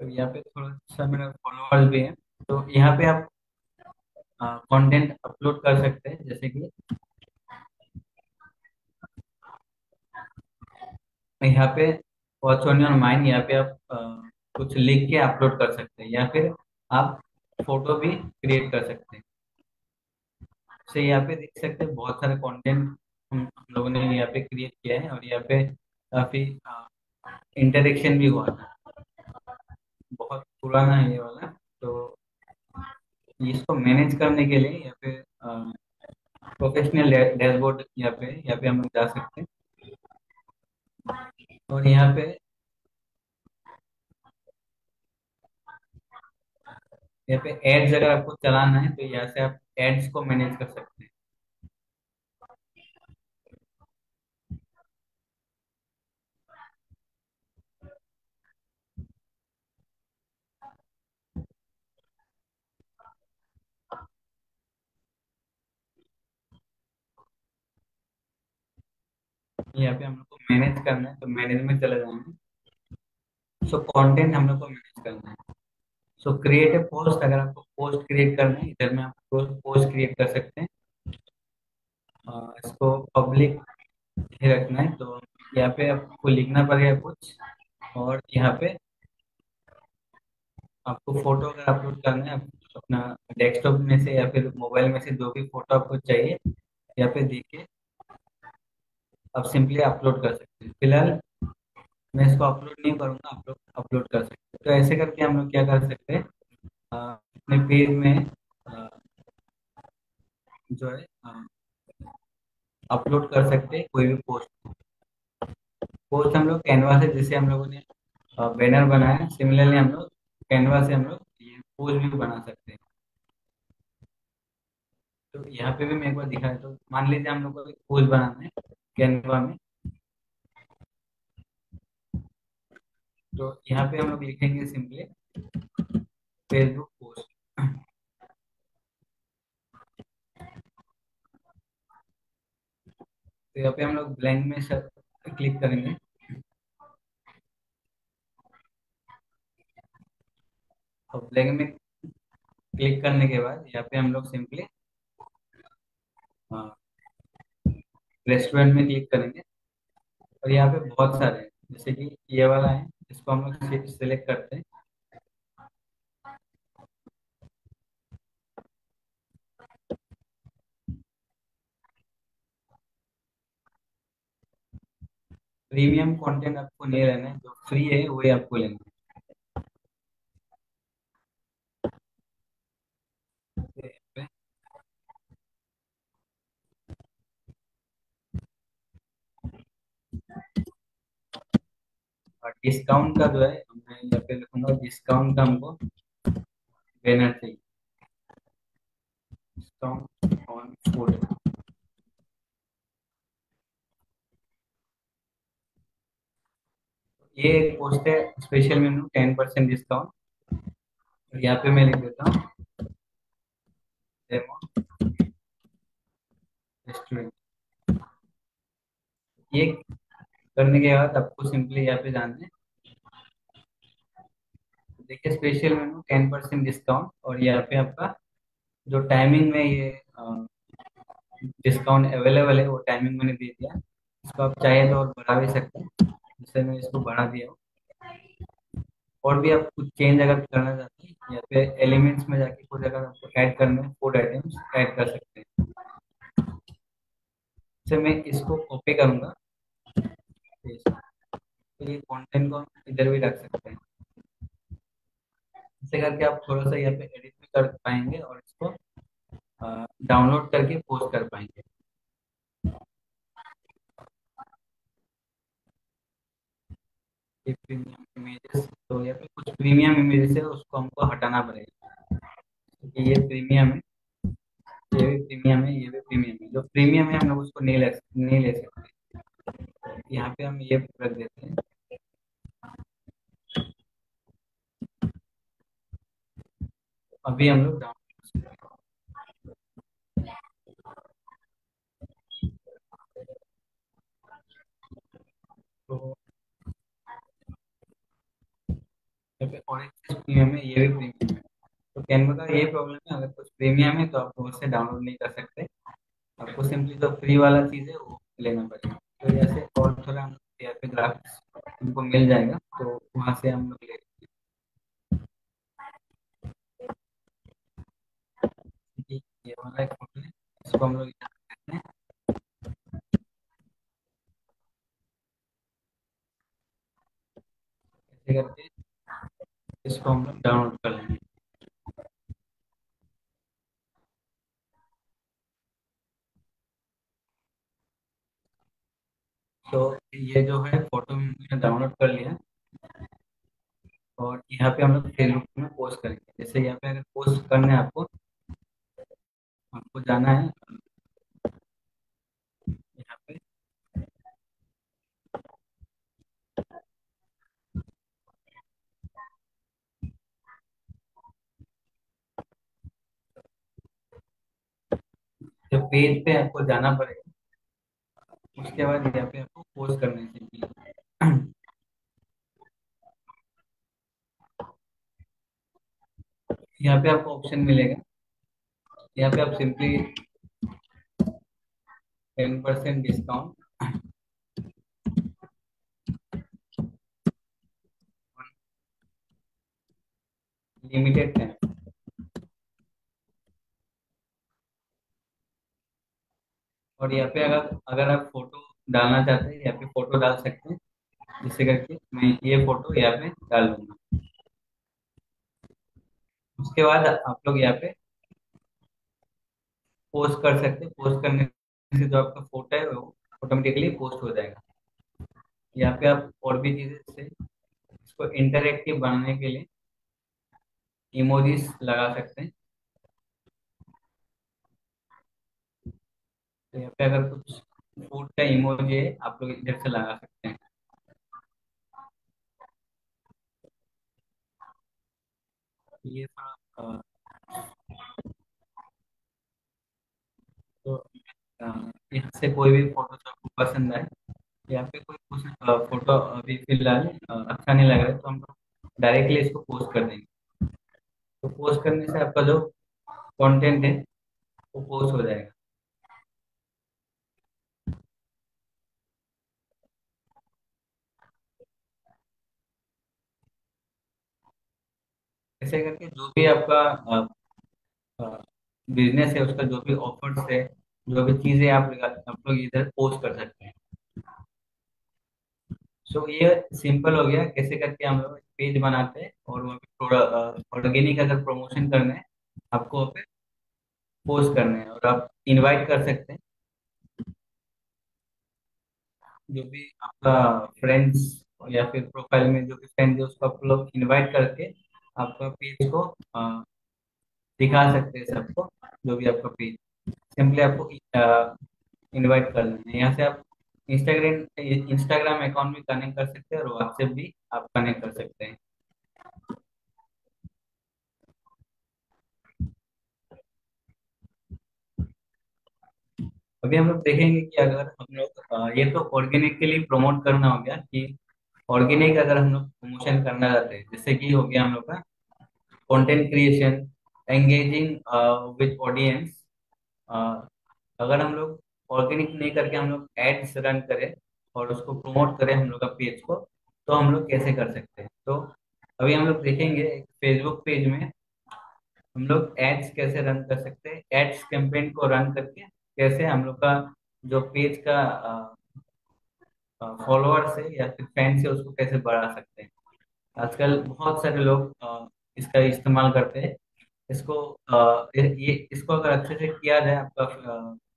तो यहाँ पे थोड़ा सा मेरा फॉलोअर्स भी है। तो यहाँ पे आप कंटेंट अपलोड कर सकते हैं जैसे कि यहाँ पे वॉच ऑन योर माइंड यहाँ पे आप अ, कुछ लिख के अपलोड कर सकते हैं। या फिर आप फ़ोटो भी क्रिएट कर सकते हैं। से यहाँ पे देख सकते हैं बहुत सारे कंटेंट हम लोगों ने यहाँ पे क्रिएट किया है और यहाँ पे काफ़ी इंटरेक्शन भी हुआ था। बहुत पुराना है ये वाला तो इसको मैनेज करने के लिए यहाँ पे प्रोफेशनल डैशबोर्ड यहाँ पे यहाँ पे हम जा सकते हैं। और यहाँ पे यहाँ पे एड्स अगर आपको चलाना है तो यहाँ से आप एड्स को मैनेज कर सकते हैं। यहाँ पे हम लोग को मैनेज करना है तो मैनेज में चले जाएँगे सो कंटेंट हम लोग को मैनेज करना है। सो क्रिएट ए पोस्ट अगर आपको पोस्ट क्रिएट करना है, इधर में आप पोस्ट क्रिएट कर सकते हैं। इसको पब्लिक ही रखना है तो यहाँ पे आपको लिखना पड़ेगा कुछ, और यहाँ पे आपको फ़ोटो अगर अपलोड करना है अपना डेस्कटॉप में से या फिर मोबाइल में से जो भी फ़ोटो आपको चाहिए, यहाँ पे देख के आप सिंपली अपलोड कर सकते हैं। फ़िलहाल, मैं इसको अपलोड नहीं करूँगा, आप लोग अपलोड कर सकते हैं। तो ऐसे करके हम लोग क्या कर सकते हैं अपने पेज में जो है अपलोड कर सकते हैं कोई भी पोस्ट पोस्ट हम लोग कैनवा से जैसे हम लोगों ने बैनर बनाया सिमिलरली हम लोग कैनवा से हम लोग ये पोस्ट भी बना सकते हैं। तो यहाँ पे भी मैं एक बार दिखाया तो मान लीजिए हम लोग को पोस्ट बनाना है। कैनवा में। तो यहाँ पे हम लोग लिखेंगे सिंपली फेसबुक पोस्ट तो यहाँ पे हम लोग ब्लैंक में सब क्लिक करेंगे। और ब्लैंक में क्लिक करने के बाद यहाँ पे हम लोग सिंपली रेस्टोरेंट में क्लिक करेंगे। और यहाँ पे बहुत सारे हैं। जैसे कि ये वाला है, इसको हम लोग सिलेक्ट करते हैं। प्रीमियम कंटेंट आपको नहीं लेना है। जो फ्री है, वही आपको लेना और डिस्काउंट का जो है मैं यहाँ पे लिखूँगा डिस्काउंट का हमको देना चाहिए। डिस्काउंट ऑन फ़ूड ये एक पोस्ट है special menu ten percent discount और यहाँ पे मैं लिख देता हूँ रेस्टोरेंट ये करने के बाद आपको सिंपली यहाँ पे जाना है। देखिए special menu ten percent discount और यहाँ पे आपका जो टाइमिंग में ये डिस्काउंट अवेलेबल है, वो टाइमिंग मैंने दे दिया। इसको आप चाहे तो और बढ़ा भी सकते हैं जैसे मैं इसको बढ़ा दिया हूँ। और भी आप कुछ चेंज अगर करना चाहते हैं या फिर एलिमेंट्स में जाके कुछ अगर आपको ऐड करना है फ़ूड आइटम्स ऐड कर सकते हैं। मैं इसको कॉपी करूँगा। तो ये कंटेंट को हम इधर भी रख सकते हैं। ऐसे करके आप थोड़ा सा यहाँ पे एडिट भी कर पाएँगे और इसको डाउनलोड करके पोस्ट कर पाएँगे। प्रीमियम इमेजेस तो यहाँ पे कुछ प्रीमियम इमेजेस है, उसको हमको हटाना पड़ेगा। क्योंकि ये प्रीमियम है, ये भी प्रीमियम है, ये भी प्रीमियम है। जो प्रीमियम है, हम लोग उसको नहीं ले नहीं ले सकते। यहाँ पे हम ये रख देते हैं। अभी हम लोग तो चीज़ प्रीमियम है ये भी प्रीमियम है। तो कैनवा का ये प्रॉब्लम है, अगर कुछ प्रीमियम है तो आप उससे डाउनलोड नहीं कर सकते। आपको सिंपली जो फ्री वाला चीज़ है, वो लेना पड़ेगा। तो जैसे और थोड़ा हम हमको मिल जाएगा तो वहाँ से हम लोग ले। ये वाला एक फ़ोटो है, इसको हम लोग करते हैं इसको हम लोग डाउनलोड कर लेंगे तो ये जो है फ़ोटो मैंने डाउनलोड कर लिया। और यहाँ पे हम लोग फेसबुक में पोस्ट करेंगे। जैसे यहाँ पे अगर पोस्ट करना है आपको आपको जाना है। यहाँ पे। जब पेज पे आपको जाना पड़ेगा उसके बाद यहाँ पे आपको पोस्ट करना सिंपली यहाँ पे आपको ऑप्शन मिलेगा। यहाँ पे आप simply ten percent discount limited time और यहाँ पे अगर अगर आप फ़ोटो डालना चाहते हैं, यहाँ पे फ़ोटो डाल सकते हैं। जिससे करके मैं ये फ़ोटो यहाँ पे डाल दूँगा। उसके बाद आप लोग यहाँ पे पोस्ट कर सकते हैं। पोस्ट करने से जो आपका फ़ोटो है, वो ऑटोमेटिकली पोस्ट हो जाएगा। यहाँ पे आप और भी चीज़ें से इसको इंटरेक्टिव बनाने के लिए इमोजीज लगा सकते हैं। तो यहाँ पे अगर कुछ फ़ूड का इमोजी है, आप लोग इधर से लगा सकते हैं। ये तो यहाँ से कोई भी फ़ोटो जो आपको पसंद आए यहाँ पे कोई कुछ फ़ोटो अभी फ़िलहाल अच्छा नहीं लग रहा है तो हम लोग डायरेक्टली इसको पोस्ट कर देंगे। तो पोस्ट करने से आपका जो कंटेंट है, वो पोस्ट हो जाएगा। ऐसे करके जो भी आपका बिज़नेस है उसका जो भी ऑफर्स है जो भी चीज़ें आप आप लोग इधर पोस्ट कर सकते हैं। सो so, ये सिंपल हो गया। कैसे करके हम लोग पेज बनाते हैं और पे थोड़ा ऑर्गेनिक अगर प्रमोशन करना है आपको पे पोस्ट करना है और आप इनवाइट कर सकते हैं। जो भी आपका फ्रेंड्स या फिर प्रोफ़ाइल में जो भी फ्रेंड है उसको आप लोग इनवाइट करके आपका पेज को अ, दिखा सकते हैं सबको जो भी आपका पेज सिंपली आपको इनवाइट कर लेना है। यहाँ से आप इंस्टाग्राम इंस्टाग्राम अकाउंट भी कनेक्ट कर सकते हैं और व्हाट्सएप भी आप कनेक्ट कर सकते हैं। अभी हम लोग देखेंगे कि अगर हम लोग ये तो ऑर्गेनिक के लिए प्रमोट करना हो गया कि ऑर्गेनिक अगर हम लोग प्रमोशन करना चाहते हैं जैसे कि हो गया हम लोग का content creation engaging with audience अगर हम लोग ऑर्गेनिक नहीं करके हम लोग एड्स रन करें और उसको प्रमोट करें हम लोग का पेज को तो हम लोग कैसे कर सकते हैं? तो अभी हम लोग देखेंगे फेसबुक पेज में हम लोग एड्स कैसे रन कर सकते हैं एड्स कैंपेन को रन करके कैसे हम लोग का जो पेज का फॉलोअर्स है या फिर फैंस है उसको कैसे बढ़ा सकते हैं। आजकल बहुत सारे लोग अ, इसका इस्तेमाल करते हैं। इसको ये- इसको अगर अच्छे से किया जाए, आपका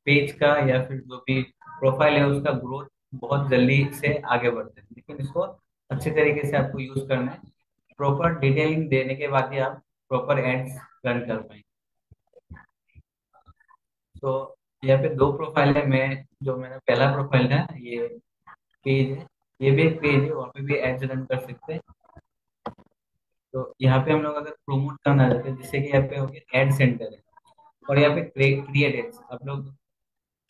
पेज का या फिर जो भी प्रोफ़ाइल है, उसका ग्रोथ बहुत जल्दी से आगे बढ़ते हैं। लेकिन इसको अच्छे तरीके से आपको यूज़ करना है। प्रॉपर डिटेलिंग देने के बाद ही आप प्रॉपर एड्स रन कर पाएँगे। तो यहाँ पे दो प्रोफ़ाइल है, मैं, जो मेरा पहला प्रोफ़ाइल है, ये पेज है। ये भी एक पेज है, वहाँ पे भी एड्स रन कर सकते हैं। तो यहाँ पे हम लोग अगर प्रोमोट करना चाहते हैं, जैसे कि यहाँ पे हो गया एड सेंटर है, और यहाँ पे क्रिएट एड्स आप लोग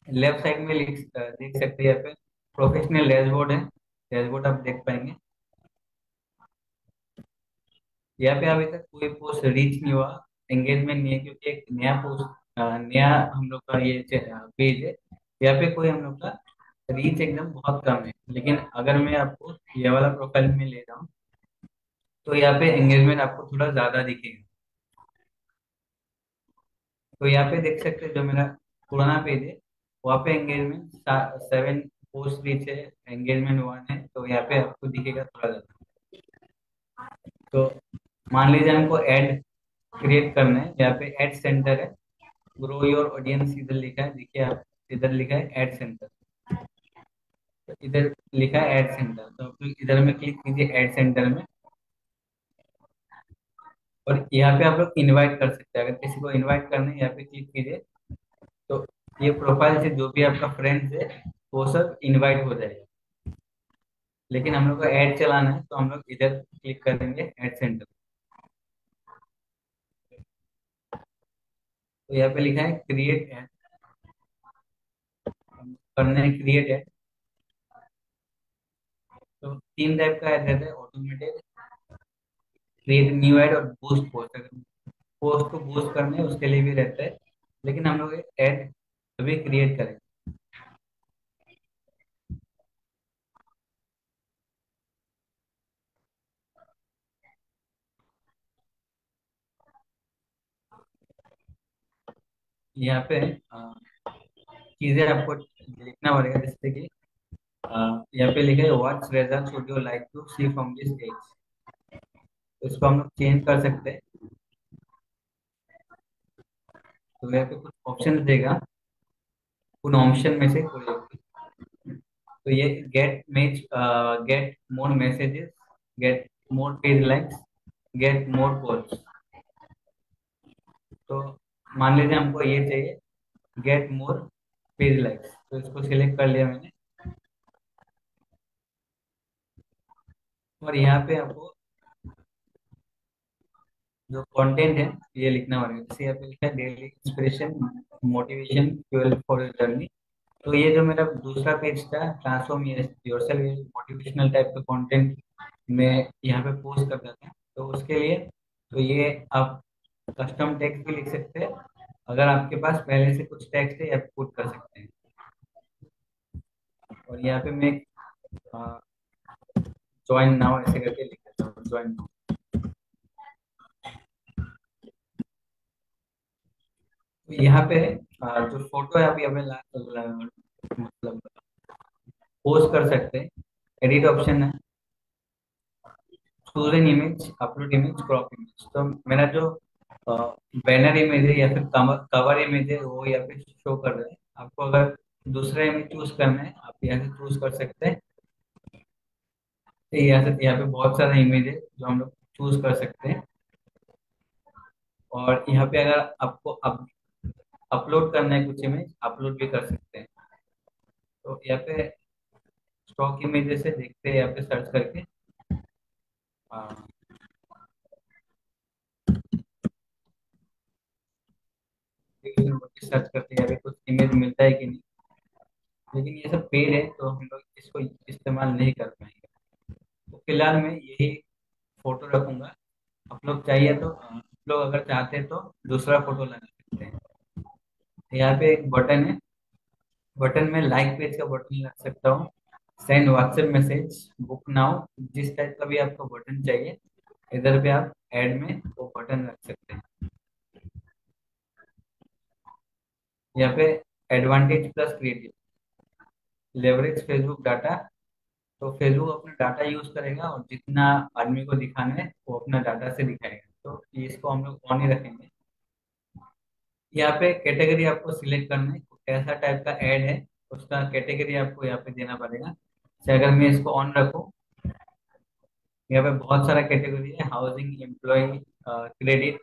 लेफ़्ट साइड में लिख देख सकते हैं यहाँ पे। प्रोफेशनल डैशबोर्ड है डैशबोर्ड आप देख पाएँगे। यहाँ पे अभी तक कोई पोस्ट रीच नहीं हुआ एंगेजमेंट नहीं है, क्योंकि एक नया पोस्ट नया हम लोग का ये पेज है। यहाँ पे कोई हम लोग का रीच एकदम बहुत कम है। लेकिन अगर मैं आपको ये वाला प्रोफ़ाइल में ले रहा हूँ तो यहाँ पे एंगेजमेंट आपको थोड़ा ज़्यादा दिखेगा। तो यहाँ पे देख सकते हैं जो मेरा पुराना पेज है, वहाँ पे एंगेजमेंट सेवन पोस्ट रीच है एंगेजमेंट वन है तो यहाँ पे आपको दिखेगा थोड़ा ज़्यादा। तो मान लीजिए हमको ऐड क्रिएट करना है, यहाँ पे एड सेंटर है ग्रो योर ऑडियंस इधर लिखा है, देखिए आप, इधर लिखा है एड सेंटर तो इधर लिखा है एड सेंटर तो आप इधर में क्लिक कीजिए एड सेंटर में। और यहाँ पे आप लोग इनवाइट कर सकते हैं। अगर किसी को इनवाइट करना है यहाँ पे क्लिक कीजिए तो ये प्रोफ़ाइल से जो भी आपका फ्रेंड्स है, वो सब इनवाइट हो जाएगा। लेकिन हम लोग को ऐड चलाना है तो हम लोग इधर क्लिक करेंगे ऐड सेंटर तो यहाँ पे लिखा है क्रिएट ऐड करना है क्रिएट ऐड तो तीन टाइप का ऐड रहता है ऑटोमेटेड क्रिएट न्यू ऐड और बूस्ट पोस्ट अगर पोस्ट को बूस्ट करना उसके लिए भी रहता है, लेकिन हम लोग ऐड अभी क्रिएट करें यहाँ पे चीज़ें आपको लिखना पड़ेगा, जैसे कि यहाँ पे लिखा है what's result would you like to see from this page इसको हम लोग चेंज कर सकते हैं। तो यहाँ पे कुछ ऑप्शन देगा। उन ऑप्शन में से कोई तो ये get match get more messages get more page likes get more calls तो मान लीजिए हमको ये चाहिए गेट मोर पेज लाइक्स तो इसको सिलेक्ट कर लिया मैंने। और यहाँ पे आपको जो कंटेंट है, ये लिखना पड़ेगा जैसे यहाँ पे लिखा है daily inspiration motivation fuel for journey तो ये जो मेरा दूसरा पेज था ट्रांसफॉर्म योरसेल्फ मोटिवेशनल टाइप का कंटेंट मैं यहाँ पे पोस्ट करता था तो उसके लिए तो ये आप कस्टम टेक्स्ट भी लिख सकते हैं, अगर आपके पास पहले से कुछ टेक्स्ट है, आप पुट कर सकते हैं। और यहाँ पे मैं ज्वाइन नाउ ऐसे करके लिख देता हूँ ज्वाइन नाउ तो यहाँ पे जो फ़ोटो है, अभी हमें मतलब पोस्ट कर सकते हैं। एडिट ऑप्शन है। Choose an image upload image crop image तो मेरा जो बैनर इमेज है या फिर कवर इमेज है, वो यहाँ पे शो कर रहे है। आपको अगर दूसरा इमेज चूज़ करना है, आप यहाँ से चूज़ कर सकते हैं। तो यहाँ से, यहाँ पे बहुत सारा इमेज है जो हम लोग चूज़ कर सकते हैं। और यहाँ पे अगर आपको अपलोड करना है कुछ इमेज अपलोड भी कर सकते हैं। तो यहाँ पे स्टॉक इमेजेस से देखते हैं, यहाँ पे सर्च करके। सर्च करते हैं कुछ इमेज मिलता है कि नहीं। लेकिन ये सब पेड है तो हम लोग इसको इस्तेमाल नहीं कर पाएँगे। तो फ़िलहाल मैं यही फ़ोटो रखूँगा। आप लोग चाहिए तो आप लोग अगर चाहते हैं तो दूसरा फ़ोटो लगा सकते हैं। यहाँ पे एक बटन है। बटन में लाइक पेज का बटन लग सकता हूँ। Send WhatsApp message book now जिस टाइप का भी आपको बटन चाहिए, इधर पे आप ऐड में वो बटन रख सकते हैं। यहाँ पे advantage plus creative leverage Facebook data तो फेसबुक अपना डाटा यूज़ करेगा और जितना आदमी को दिखाना है, वो अपना डाटा से दिखाएगा। तो इसको हम लोग ऑन ही रखेंगे। यहाँ पे कैटेगरी आपको सिलेक्ट करना है। कैसा टाइप का एड है, उसका कैटेगरी आपको यहाँ पे देना पड़ेगा। अगर मैं इसको ऑन रखूँ, यहाँ पे बहुत सारा कैटेगरी है हाउसिंग एम्प्लॉय क्रेडिट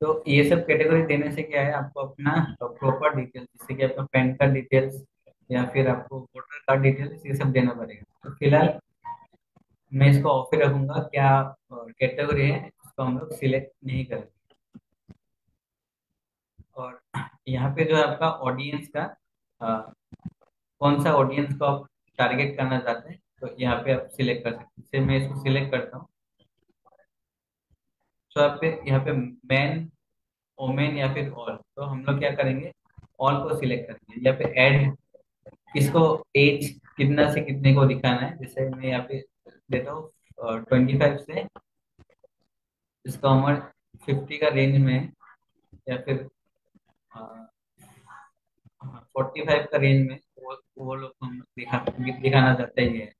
तो ये सब कैटेगरी देने से क्या है, आपको अपना प्रॉपर डिटेल्स जैसे कि आपका पैन कार्ड डिटेल्स या फिर आपको वोटर कार्ड डिटेल्स ये सब देना पड़ेगा। तो फ़िलहाल मैं इसको ऑफ़ ही रखूँगा। क्या कैटेगरी है इसको हम लोग सिलेक्ट नहीं करेंगे। और यहाँ पे जो है आपका ऑडियंस का आ, कौन सा ऑडियंस को आप टारगेट करना चाहते हैं तो यहाँ पे आप सिलेक्ट कर सकते हैं। जैसे मैं इसको सिलेक्ट करता हूँ। तो आप यहाँ पे मैन ओमेन या फिर ऑल तो हम लोग क्या करेंगे? ऑल को सिलेक्ट करेंगे। यहाँ पे एड किसको एज कितना से कितने को दिखाना है? जैसे मैं यहाँ पे देता हूँ ट्वेंटी फाइव से इसका उम्र फिफ्टी का रेंज में या फिर फोर्टी फाइव का रेंज में वो वो लोग हम दिखा, दिखाना चाहते हैं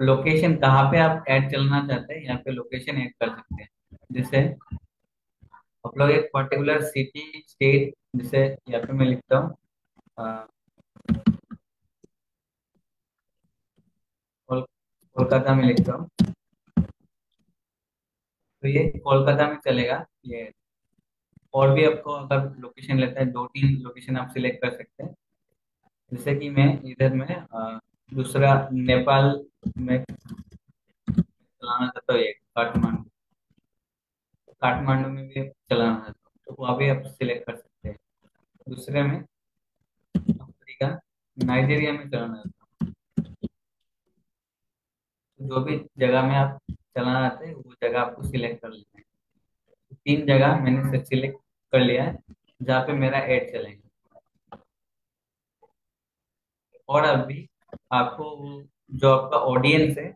लोकेशन कहाँ पे आप ऐड चलना चाहते हैं? यहाँ पे लोकेशन ऐड कर सकते हैं। जैसे आप लोग एक पर्टिकुलर सिटी स्टेट जैसे यहाँ पे मैं लिखता हूँ। कोलकाता में लिखता हूँ। तो ये कोलकाता में चलेगा। ये और भी आपको अगर लोकेशन लेता है, दो तीन लोकेशन आप सिलेक्ट कर सकते हैं। जैसे कि मैं इधर में दूसरा नेपाल में चलाना चाहता हूँ काठमांडू। काठमांडू में भी चलाना चाहता हूँ तो वहाँ भी आप सिलेक्ट कर सकते हैं। दूसरे में अफ्रीका, नाइजीरिया में चलाना चाहता हूँ। तो जो भी जगह में आप चलाना हैं, वो जगह आपको सिलेक्ट कर लेना है। तीन जगह मैंने सिलेक्ट कर लिया है, जहाँ पे मेरा एड चलेगा। और अभी आपको जो आपका ऑडियंस है,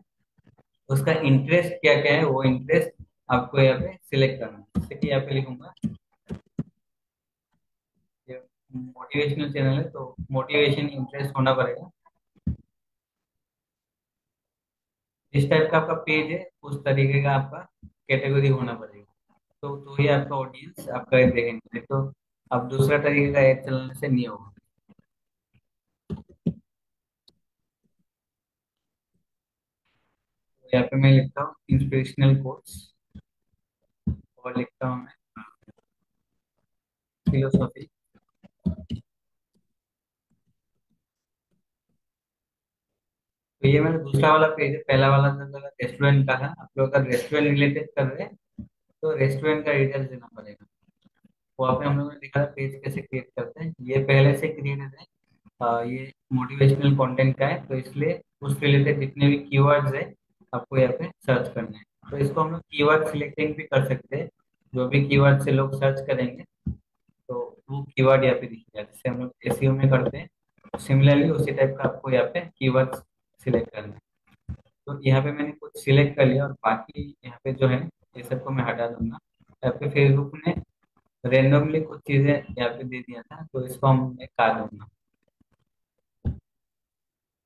उसका इंटरेस्ट क्या क्या है, वो इंटरेस्ट आपको यहाँ पे सिलेक्ट करना है। जैसे कि यहाँ पे लिखूँगा मोटिवेशनल चैनल है तो मोटिवेशन इंटरेस्ट होना पड़ेगा। जिस टाइप का आपका पेज है, उस तरीके का आपका कैटेगरी होना पड़ेगा। तो तो ही आपका ऑडियंस आपका देखेंगे। तो अब दूसरा तरीके का एड चलने से नहीं होगा। तो यहाँ पे मैं लिखता हूँ इंस्पिरेशनल कोर्स और लिखता हूँ मैं फिलोसॉफी तो ये मेरा दूसरा वाला पेज है पहला वाला जो रेस्टोरेंट का है आप लोग अगर रेस्टोरेंट रिलेटेड कर रहे हैं तो रेस्टोरेंट का डिटेल्स देना पड़ेगा। वहाँ पे हम लोगों ने दिखा पेज कैसे क्रिएट करते हैं। ये पहले से क्रिएटेड है आ, ये मोटिवेशनल कंटेंट का है तो इसलिए उस रिलेटेड जितने भी कीवर्ड्स है आपको यहाँ पे सर्च करना है। तो इसको हम लोग कीवर्ड सिलेक्टिंग भी कर सकते हैं। जो भी कीवर्ड से लोग सर्च करेंगे तो वो कीवर्ड यहाँ पे दिखेगा जैसे हम लोग एस में करते हैं सिमिलरली उसी टाइप का आपको यहाँ पे कीवर्ड सिलेक्ट करना है तो यहाँ पे मैंने कुछ सिलेक्ट कर लिया और बाकी यहाँ पे जो है, ये सबको मैं हटा दूँगा। यहाँ पे फेसबुक ने रेंडमली कुछ चीज़ें यहाँ पे दे दिया था तो इसको हम मैं काट दूँगा।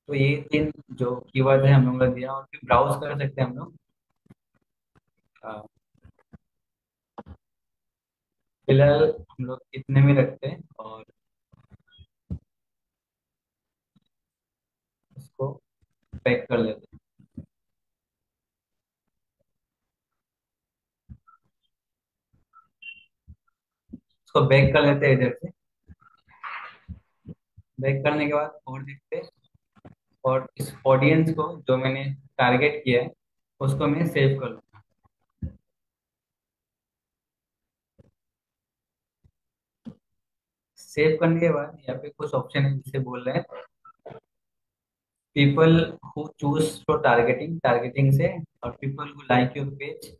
तो ये तीन जो कीवर्ड है, हम लोग ने दिया और फिर ब्राउज कर सकते हैं हम लोग। फ़िलहाल हम लोग इतने में रखते हैं और इसको पैक कर लेते हैं। इसको बैक कर लेते हैं इधर से। बैक करने के बाद और देखते हैं। और इस ऑडियंस को जो मैंने टारगेट किया है, उसको मैं सेव कर लूँगा सेव करने के बाद यहाँ पे कुछ ऑप्शन है जिसे बोल रहे हैं। People who choose for targeting targeting से, और people who like your page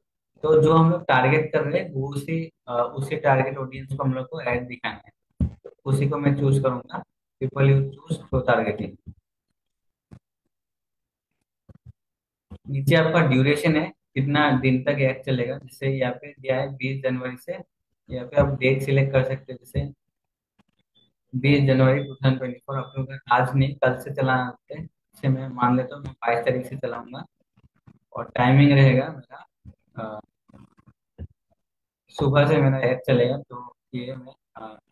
तो जो हम लोग टारगेट कर रहे हैं, वो उसी उसी टारगेट ऑडियंस को हम लोग को ऐड दिखाना है। उसी को मैं चूज़ करूँगा people you choose for targeting नीचे आपका ड्यूरेशन है, कितना दिन तक ऐड चलेगा जैसे यहाँ पे दिया है बीस जनवरी से, यहाँ पे आप डेट सिलेक्ट कर सकते हैं, जैसे बीस जनवरी टू थाउज़ेंड ट्वेंटी फोर आप लोग आज नहीं, कल से चलाना हैं। जैसे मैं मान लेता हूँ, मैं बाईस तारीख से चलाऊँगा। और टाइमिंग रहेगा मेरा सुबह से मेरा ऐड चलेगा तो ये मैं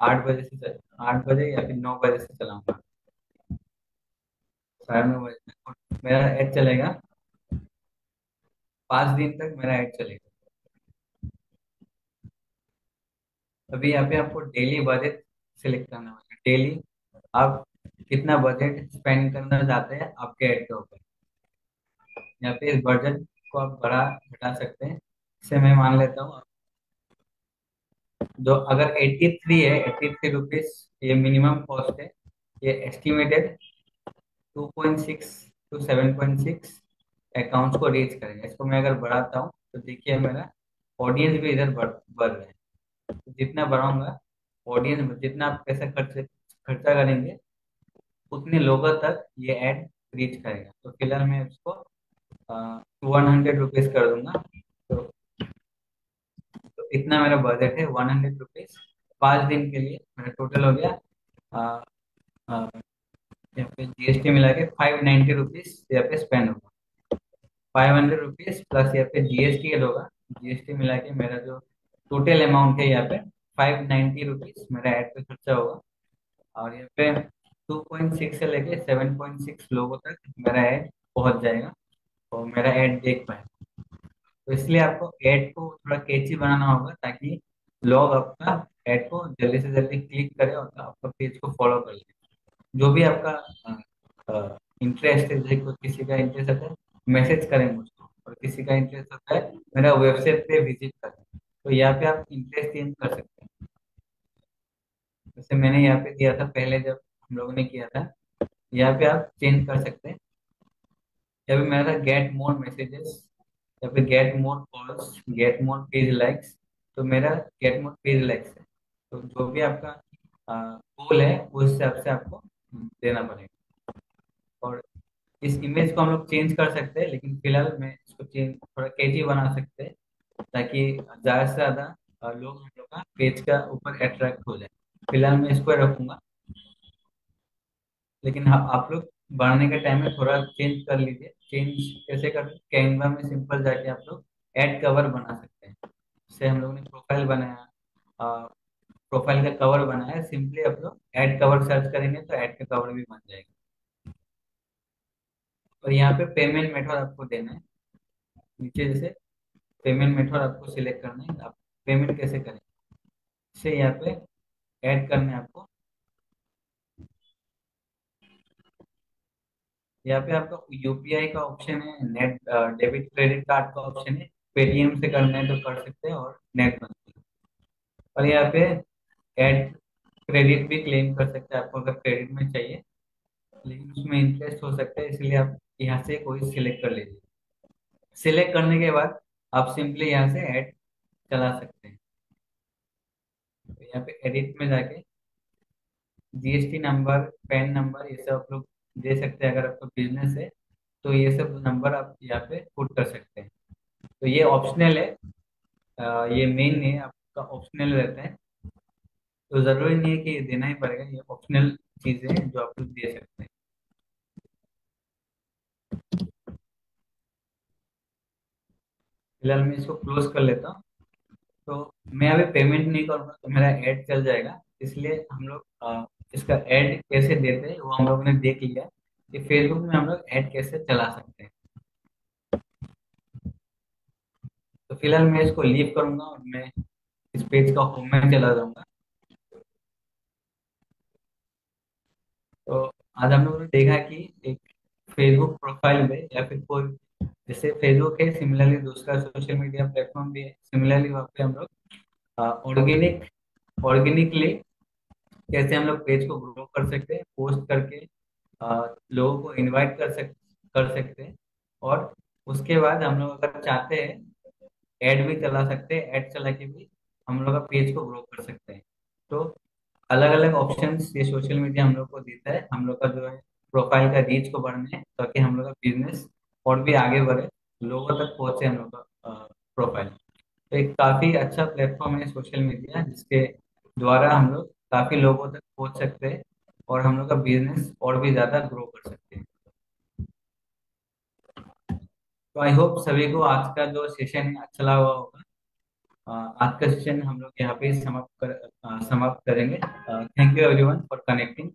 आठ बजे से आठ बजे या फिर नौ बजे से चलाऊँगा। साढ़े नौ बजे मेरा ऐड चलेगा। पाँच दिन तक मेरा ऐड चलेगा। अभी यहाँ पे आपको डेली बजट सिलेक्ट करना होगा। डेली आप कितना बजट स्पेंड करना चाहते हैं आपके ऐड के ऊपर? यहाँ पे इस बजट को आप बढ़ा घटा सकते हैं? जैसे मैं मान लेता हूँ। जो अगर 83 है 83 रुपीज़ ये मिनिमम कॉस्ट है, ये एस्टिमेटेड 2.6 टू 7.6 अकाउंट्स को रीच करेगा। इसको मैं अगर बढ़ाता हूँ तो देखिए मेरा ऑडियंस भी इधर बढ़ बढ़ रहा है। तो जितना बढ़ाऊँगा ऑडियंस जितना आप पैसा खर्च, खर्चा करेंगे उतने लोगों तक ये एड रीच करेगा। तो फ़िलहाल मैं उसको वन हंड्रेड रुपीज़ कर दूँगा। तो, तो इतना मेरा बजट है वन हंड्रेड रुपीज़ पाँच दिन के लिए मेरा टोटल हो गया जीएसटी मिला के फाइव नाइन्टी रुपीज़ यहाँ पे स्पेंड होगा। फाइव हंड्रेड रुपीज़ प्लस यहाँ पे जीएसटी होगा जीएसटी मिला के मेरा जो टोटल अमाउंट है यहाँ पे फाइव नाइन्टी रुपीज़ मेरा एड पे खर्चा होगा। और यहाँ पे टू पॉइंट सिक्स से लेके सेवन पॉइंट सिक्स लोगों तक मेरा ऐड पहुँच जाएगा और मेरा ऐड देख पाए तो इसलिए आपको ऐड को थोड़ा कैची बनाना होगा ताकि लोग आपका ऐड को जल्दी से जल्दी क्लिक करें और आपका पेज को फॉलो कर ले। जो भी आपका इंटरेस्ट है, जैसे किसी का इंटरेस्ट होता है मैसेज करें मुझको। और किसी का इंटरेस्ट होता है, मेरा वेबसाइट पे विज़िट करें। तो यहाँ पे आप इंटरेस्ट चेंज कर सकते हैं। जैसे मैंने यहाँ पे दिया था पहले जब हम लोगों ने किया था। यहाँ पे आप चेंज कर सकते हैं। यहाँ पे मेरा था गेट मोर मैसेजेस या फिर get more calls get more page likes तो मेरा गेट मोर पेज लाइक्स है। तो जो भी आपका गोल है उस हिसाब से आपको देना पड़ेगा। और इस इमेज को हम लोग चेंज कर सकते हैं, लेकिन फ़िलहाल मैं इसको चेंज थोड़ा कैची बना सकते हैं, ताकि ज़्यादा से ज़्यादा लोग हम लोग का पेज का ऊपर अट्रैक्ट हो जाए। फ़िलहाल मैं इसको रखूँगा। लेकिन हाँ आप लोग बढ़ने के टाइम में थोड़ा चेंज कर लीजिए। चेंज कैसे कर कैनवा में सिंपल जाके आप लोग ऐड कवर बना सकते हैं। जैसे हम लोग ने प्रोफ़ाइल बनाया प्रोफ़ाइल का कवर बनाया सिंपली आप लोग एड कवर सर्च करेंगे तो ऐड का कवर भी बन जाएगा। और यहाँ पे पेमेंट मेथड आपको देना है। नीचे जैसे पेमेंट मेथड आपको सिलेक्ट करना है। आप पेमेंट कैसे करें? से यहाँ पे ऐड करना है आपको। यहाँ पे आपका यूपीआई का ऑप्शन है नेट डेबिट क्रेडिट कार्ड का ऑप्शन है। पेटीएम से करना है तो कर सकते हैं और नेट बैंकिंग और यहाँ पे ऐड क्रेडिट भी क्लेम कर सकते हैं आपको, अगर क्रेडिट में चाहिए। लेकिन उसमें इंटरेस्ट हो सकता है, इसलिए आप यहाँ से कोई सिलेक्ट कर लीजिए। सिलेक्ट करने के बाद आप सिंपली यहाँ से ऐड चला सकते हैं। तो यहाँ पे एडिट में जाके जीएसटी नंबर पैन नंबर ये सब आप लोग दे सकते हैं अगर आपका बिज़नेस है तो ये सब नंबर आप यहाँ पे पुट कर सकते हैं। तो ये ऑप्शनल है। आ, ये मेन है आपका ऑप्शनल रहता है। तो ज़रूरी नहीं है कि ये देना ही पड़ेगा ये ऑप्शनल चीज़ें हैं जो आप लोग दे सकते हैं। फ़िलहाल मैं इसको क्लोज कर लेता हूँ। तो मैं अभी पेमेंट नहीं करूँगा तो मेरा ऐड चल जाएगा। इसलिए हम लोग इसका ऐड कैसे देते हैं वो हम लोगों ने देख लिया कि फेसबुक में हम लोग ऐड कैसे चला सकते हैं। तो फ़िलहाल मैं इसको लीव करूँगा और मैं इस पेज का होम में चला जाऊँगा। तो आज हम लोगों ने देखा कि एक फेसबुक प्रोफ़ाइल में या फिर कोई, जैसे फेसबुक है सिमिलरली दूसरा सोशल मीडिया प्लेटफॉर्म भी है सिमिलरली वहाँ पे हम लोग ऑर्गेनिक ऑर्गेनिकली कैसे हम लोग पेज को ग्रो कर सकते हैं पोस्ट करके अ, लोगों को इनवाइट कर सक कर सकते हैं और उसके बाद हम लोग अगर चाहते हैं ऐड भी चला सकते हैं ऐड चला के भी हम लोग का पेज को ग्रो कर सकते हैं। तो अलग अलग ऑप्शन ये सोशल मीडिया हम लोग को देता है। हम लोग का जो है प्रोफ़ाइल का रीच को बढ़ने ताकि हम लोग का बिज़नेस और भी आगे बढ़े लोगों तक पहुँचे हम लोग का प्रोफ़ाइल तो एक काफ़ी अच्छा प्लेटफॉर्म है सोशल मीडिया जिसके द्वारा हम लोग काफ़ी लोगों तक पहुँच सकते हैं और हम लोग का बिज़नेस और भी ज़्यादा ग्रो कर सकते हैं। तो आई होप सभी को आज का जो सेशन अच्छा लगा होगा। आज का सेशन हम लोग यहाँ पे समाप्त कर समाप्त करेंगे। Thank you everyone for connecting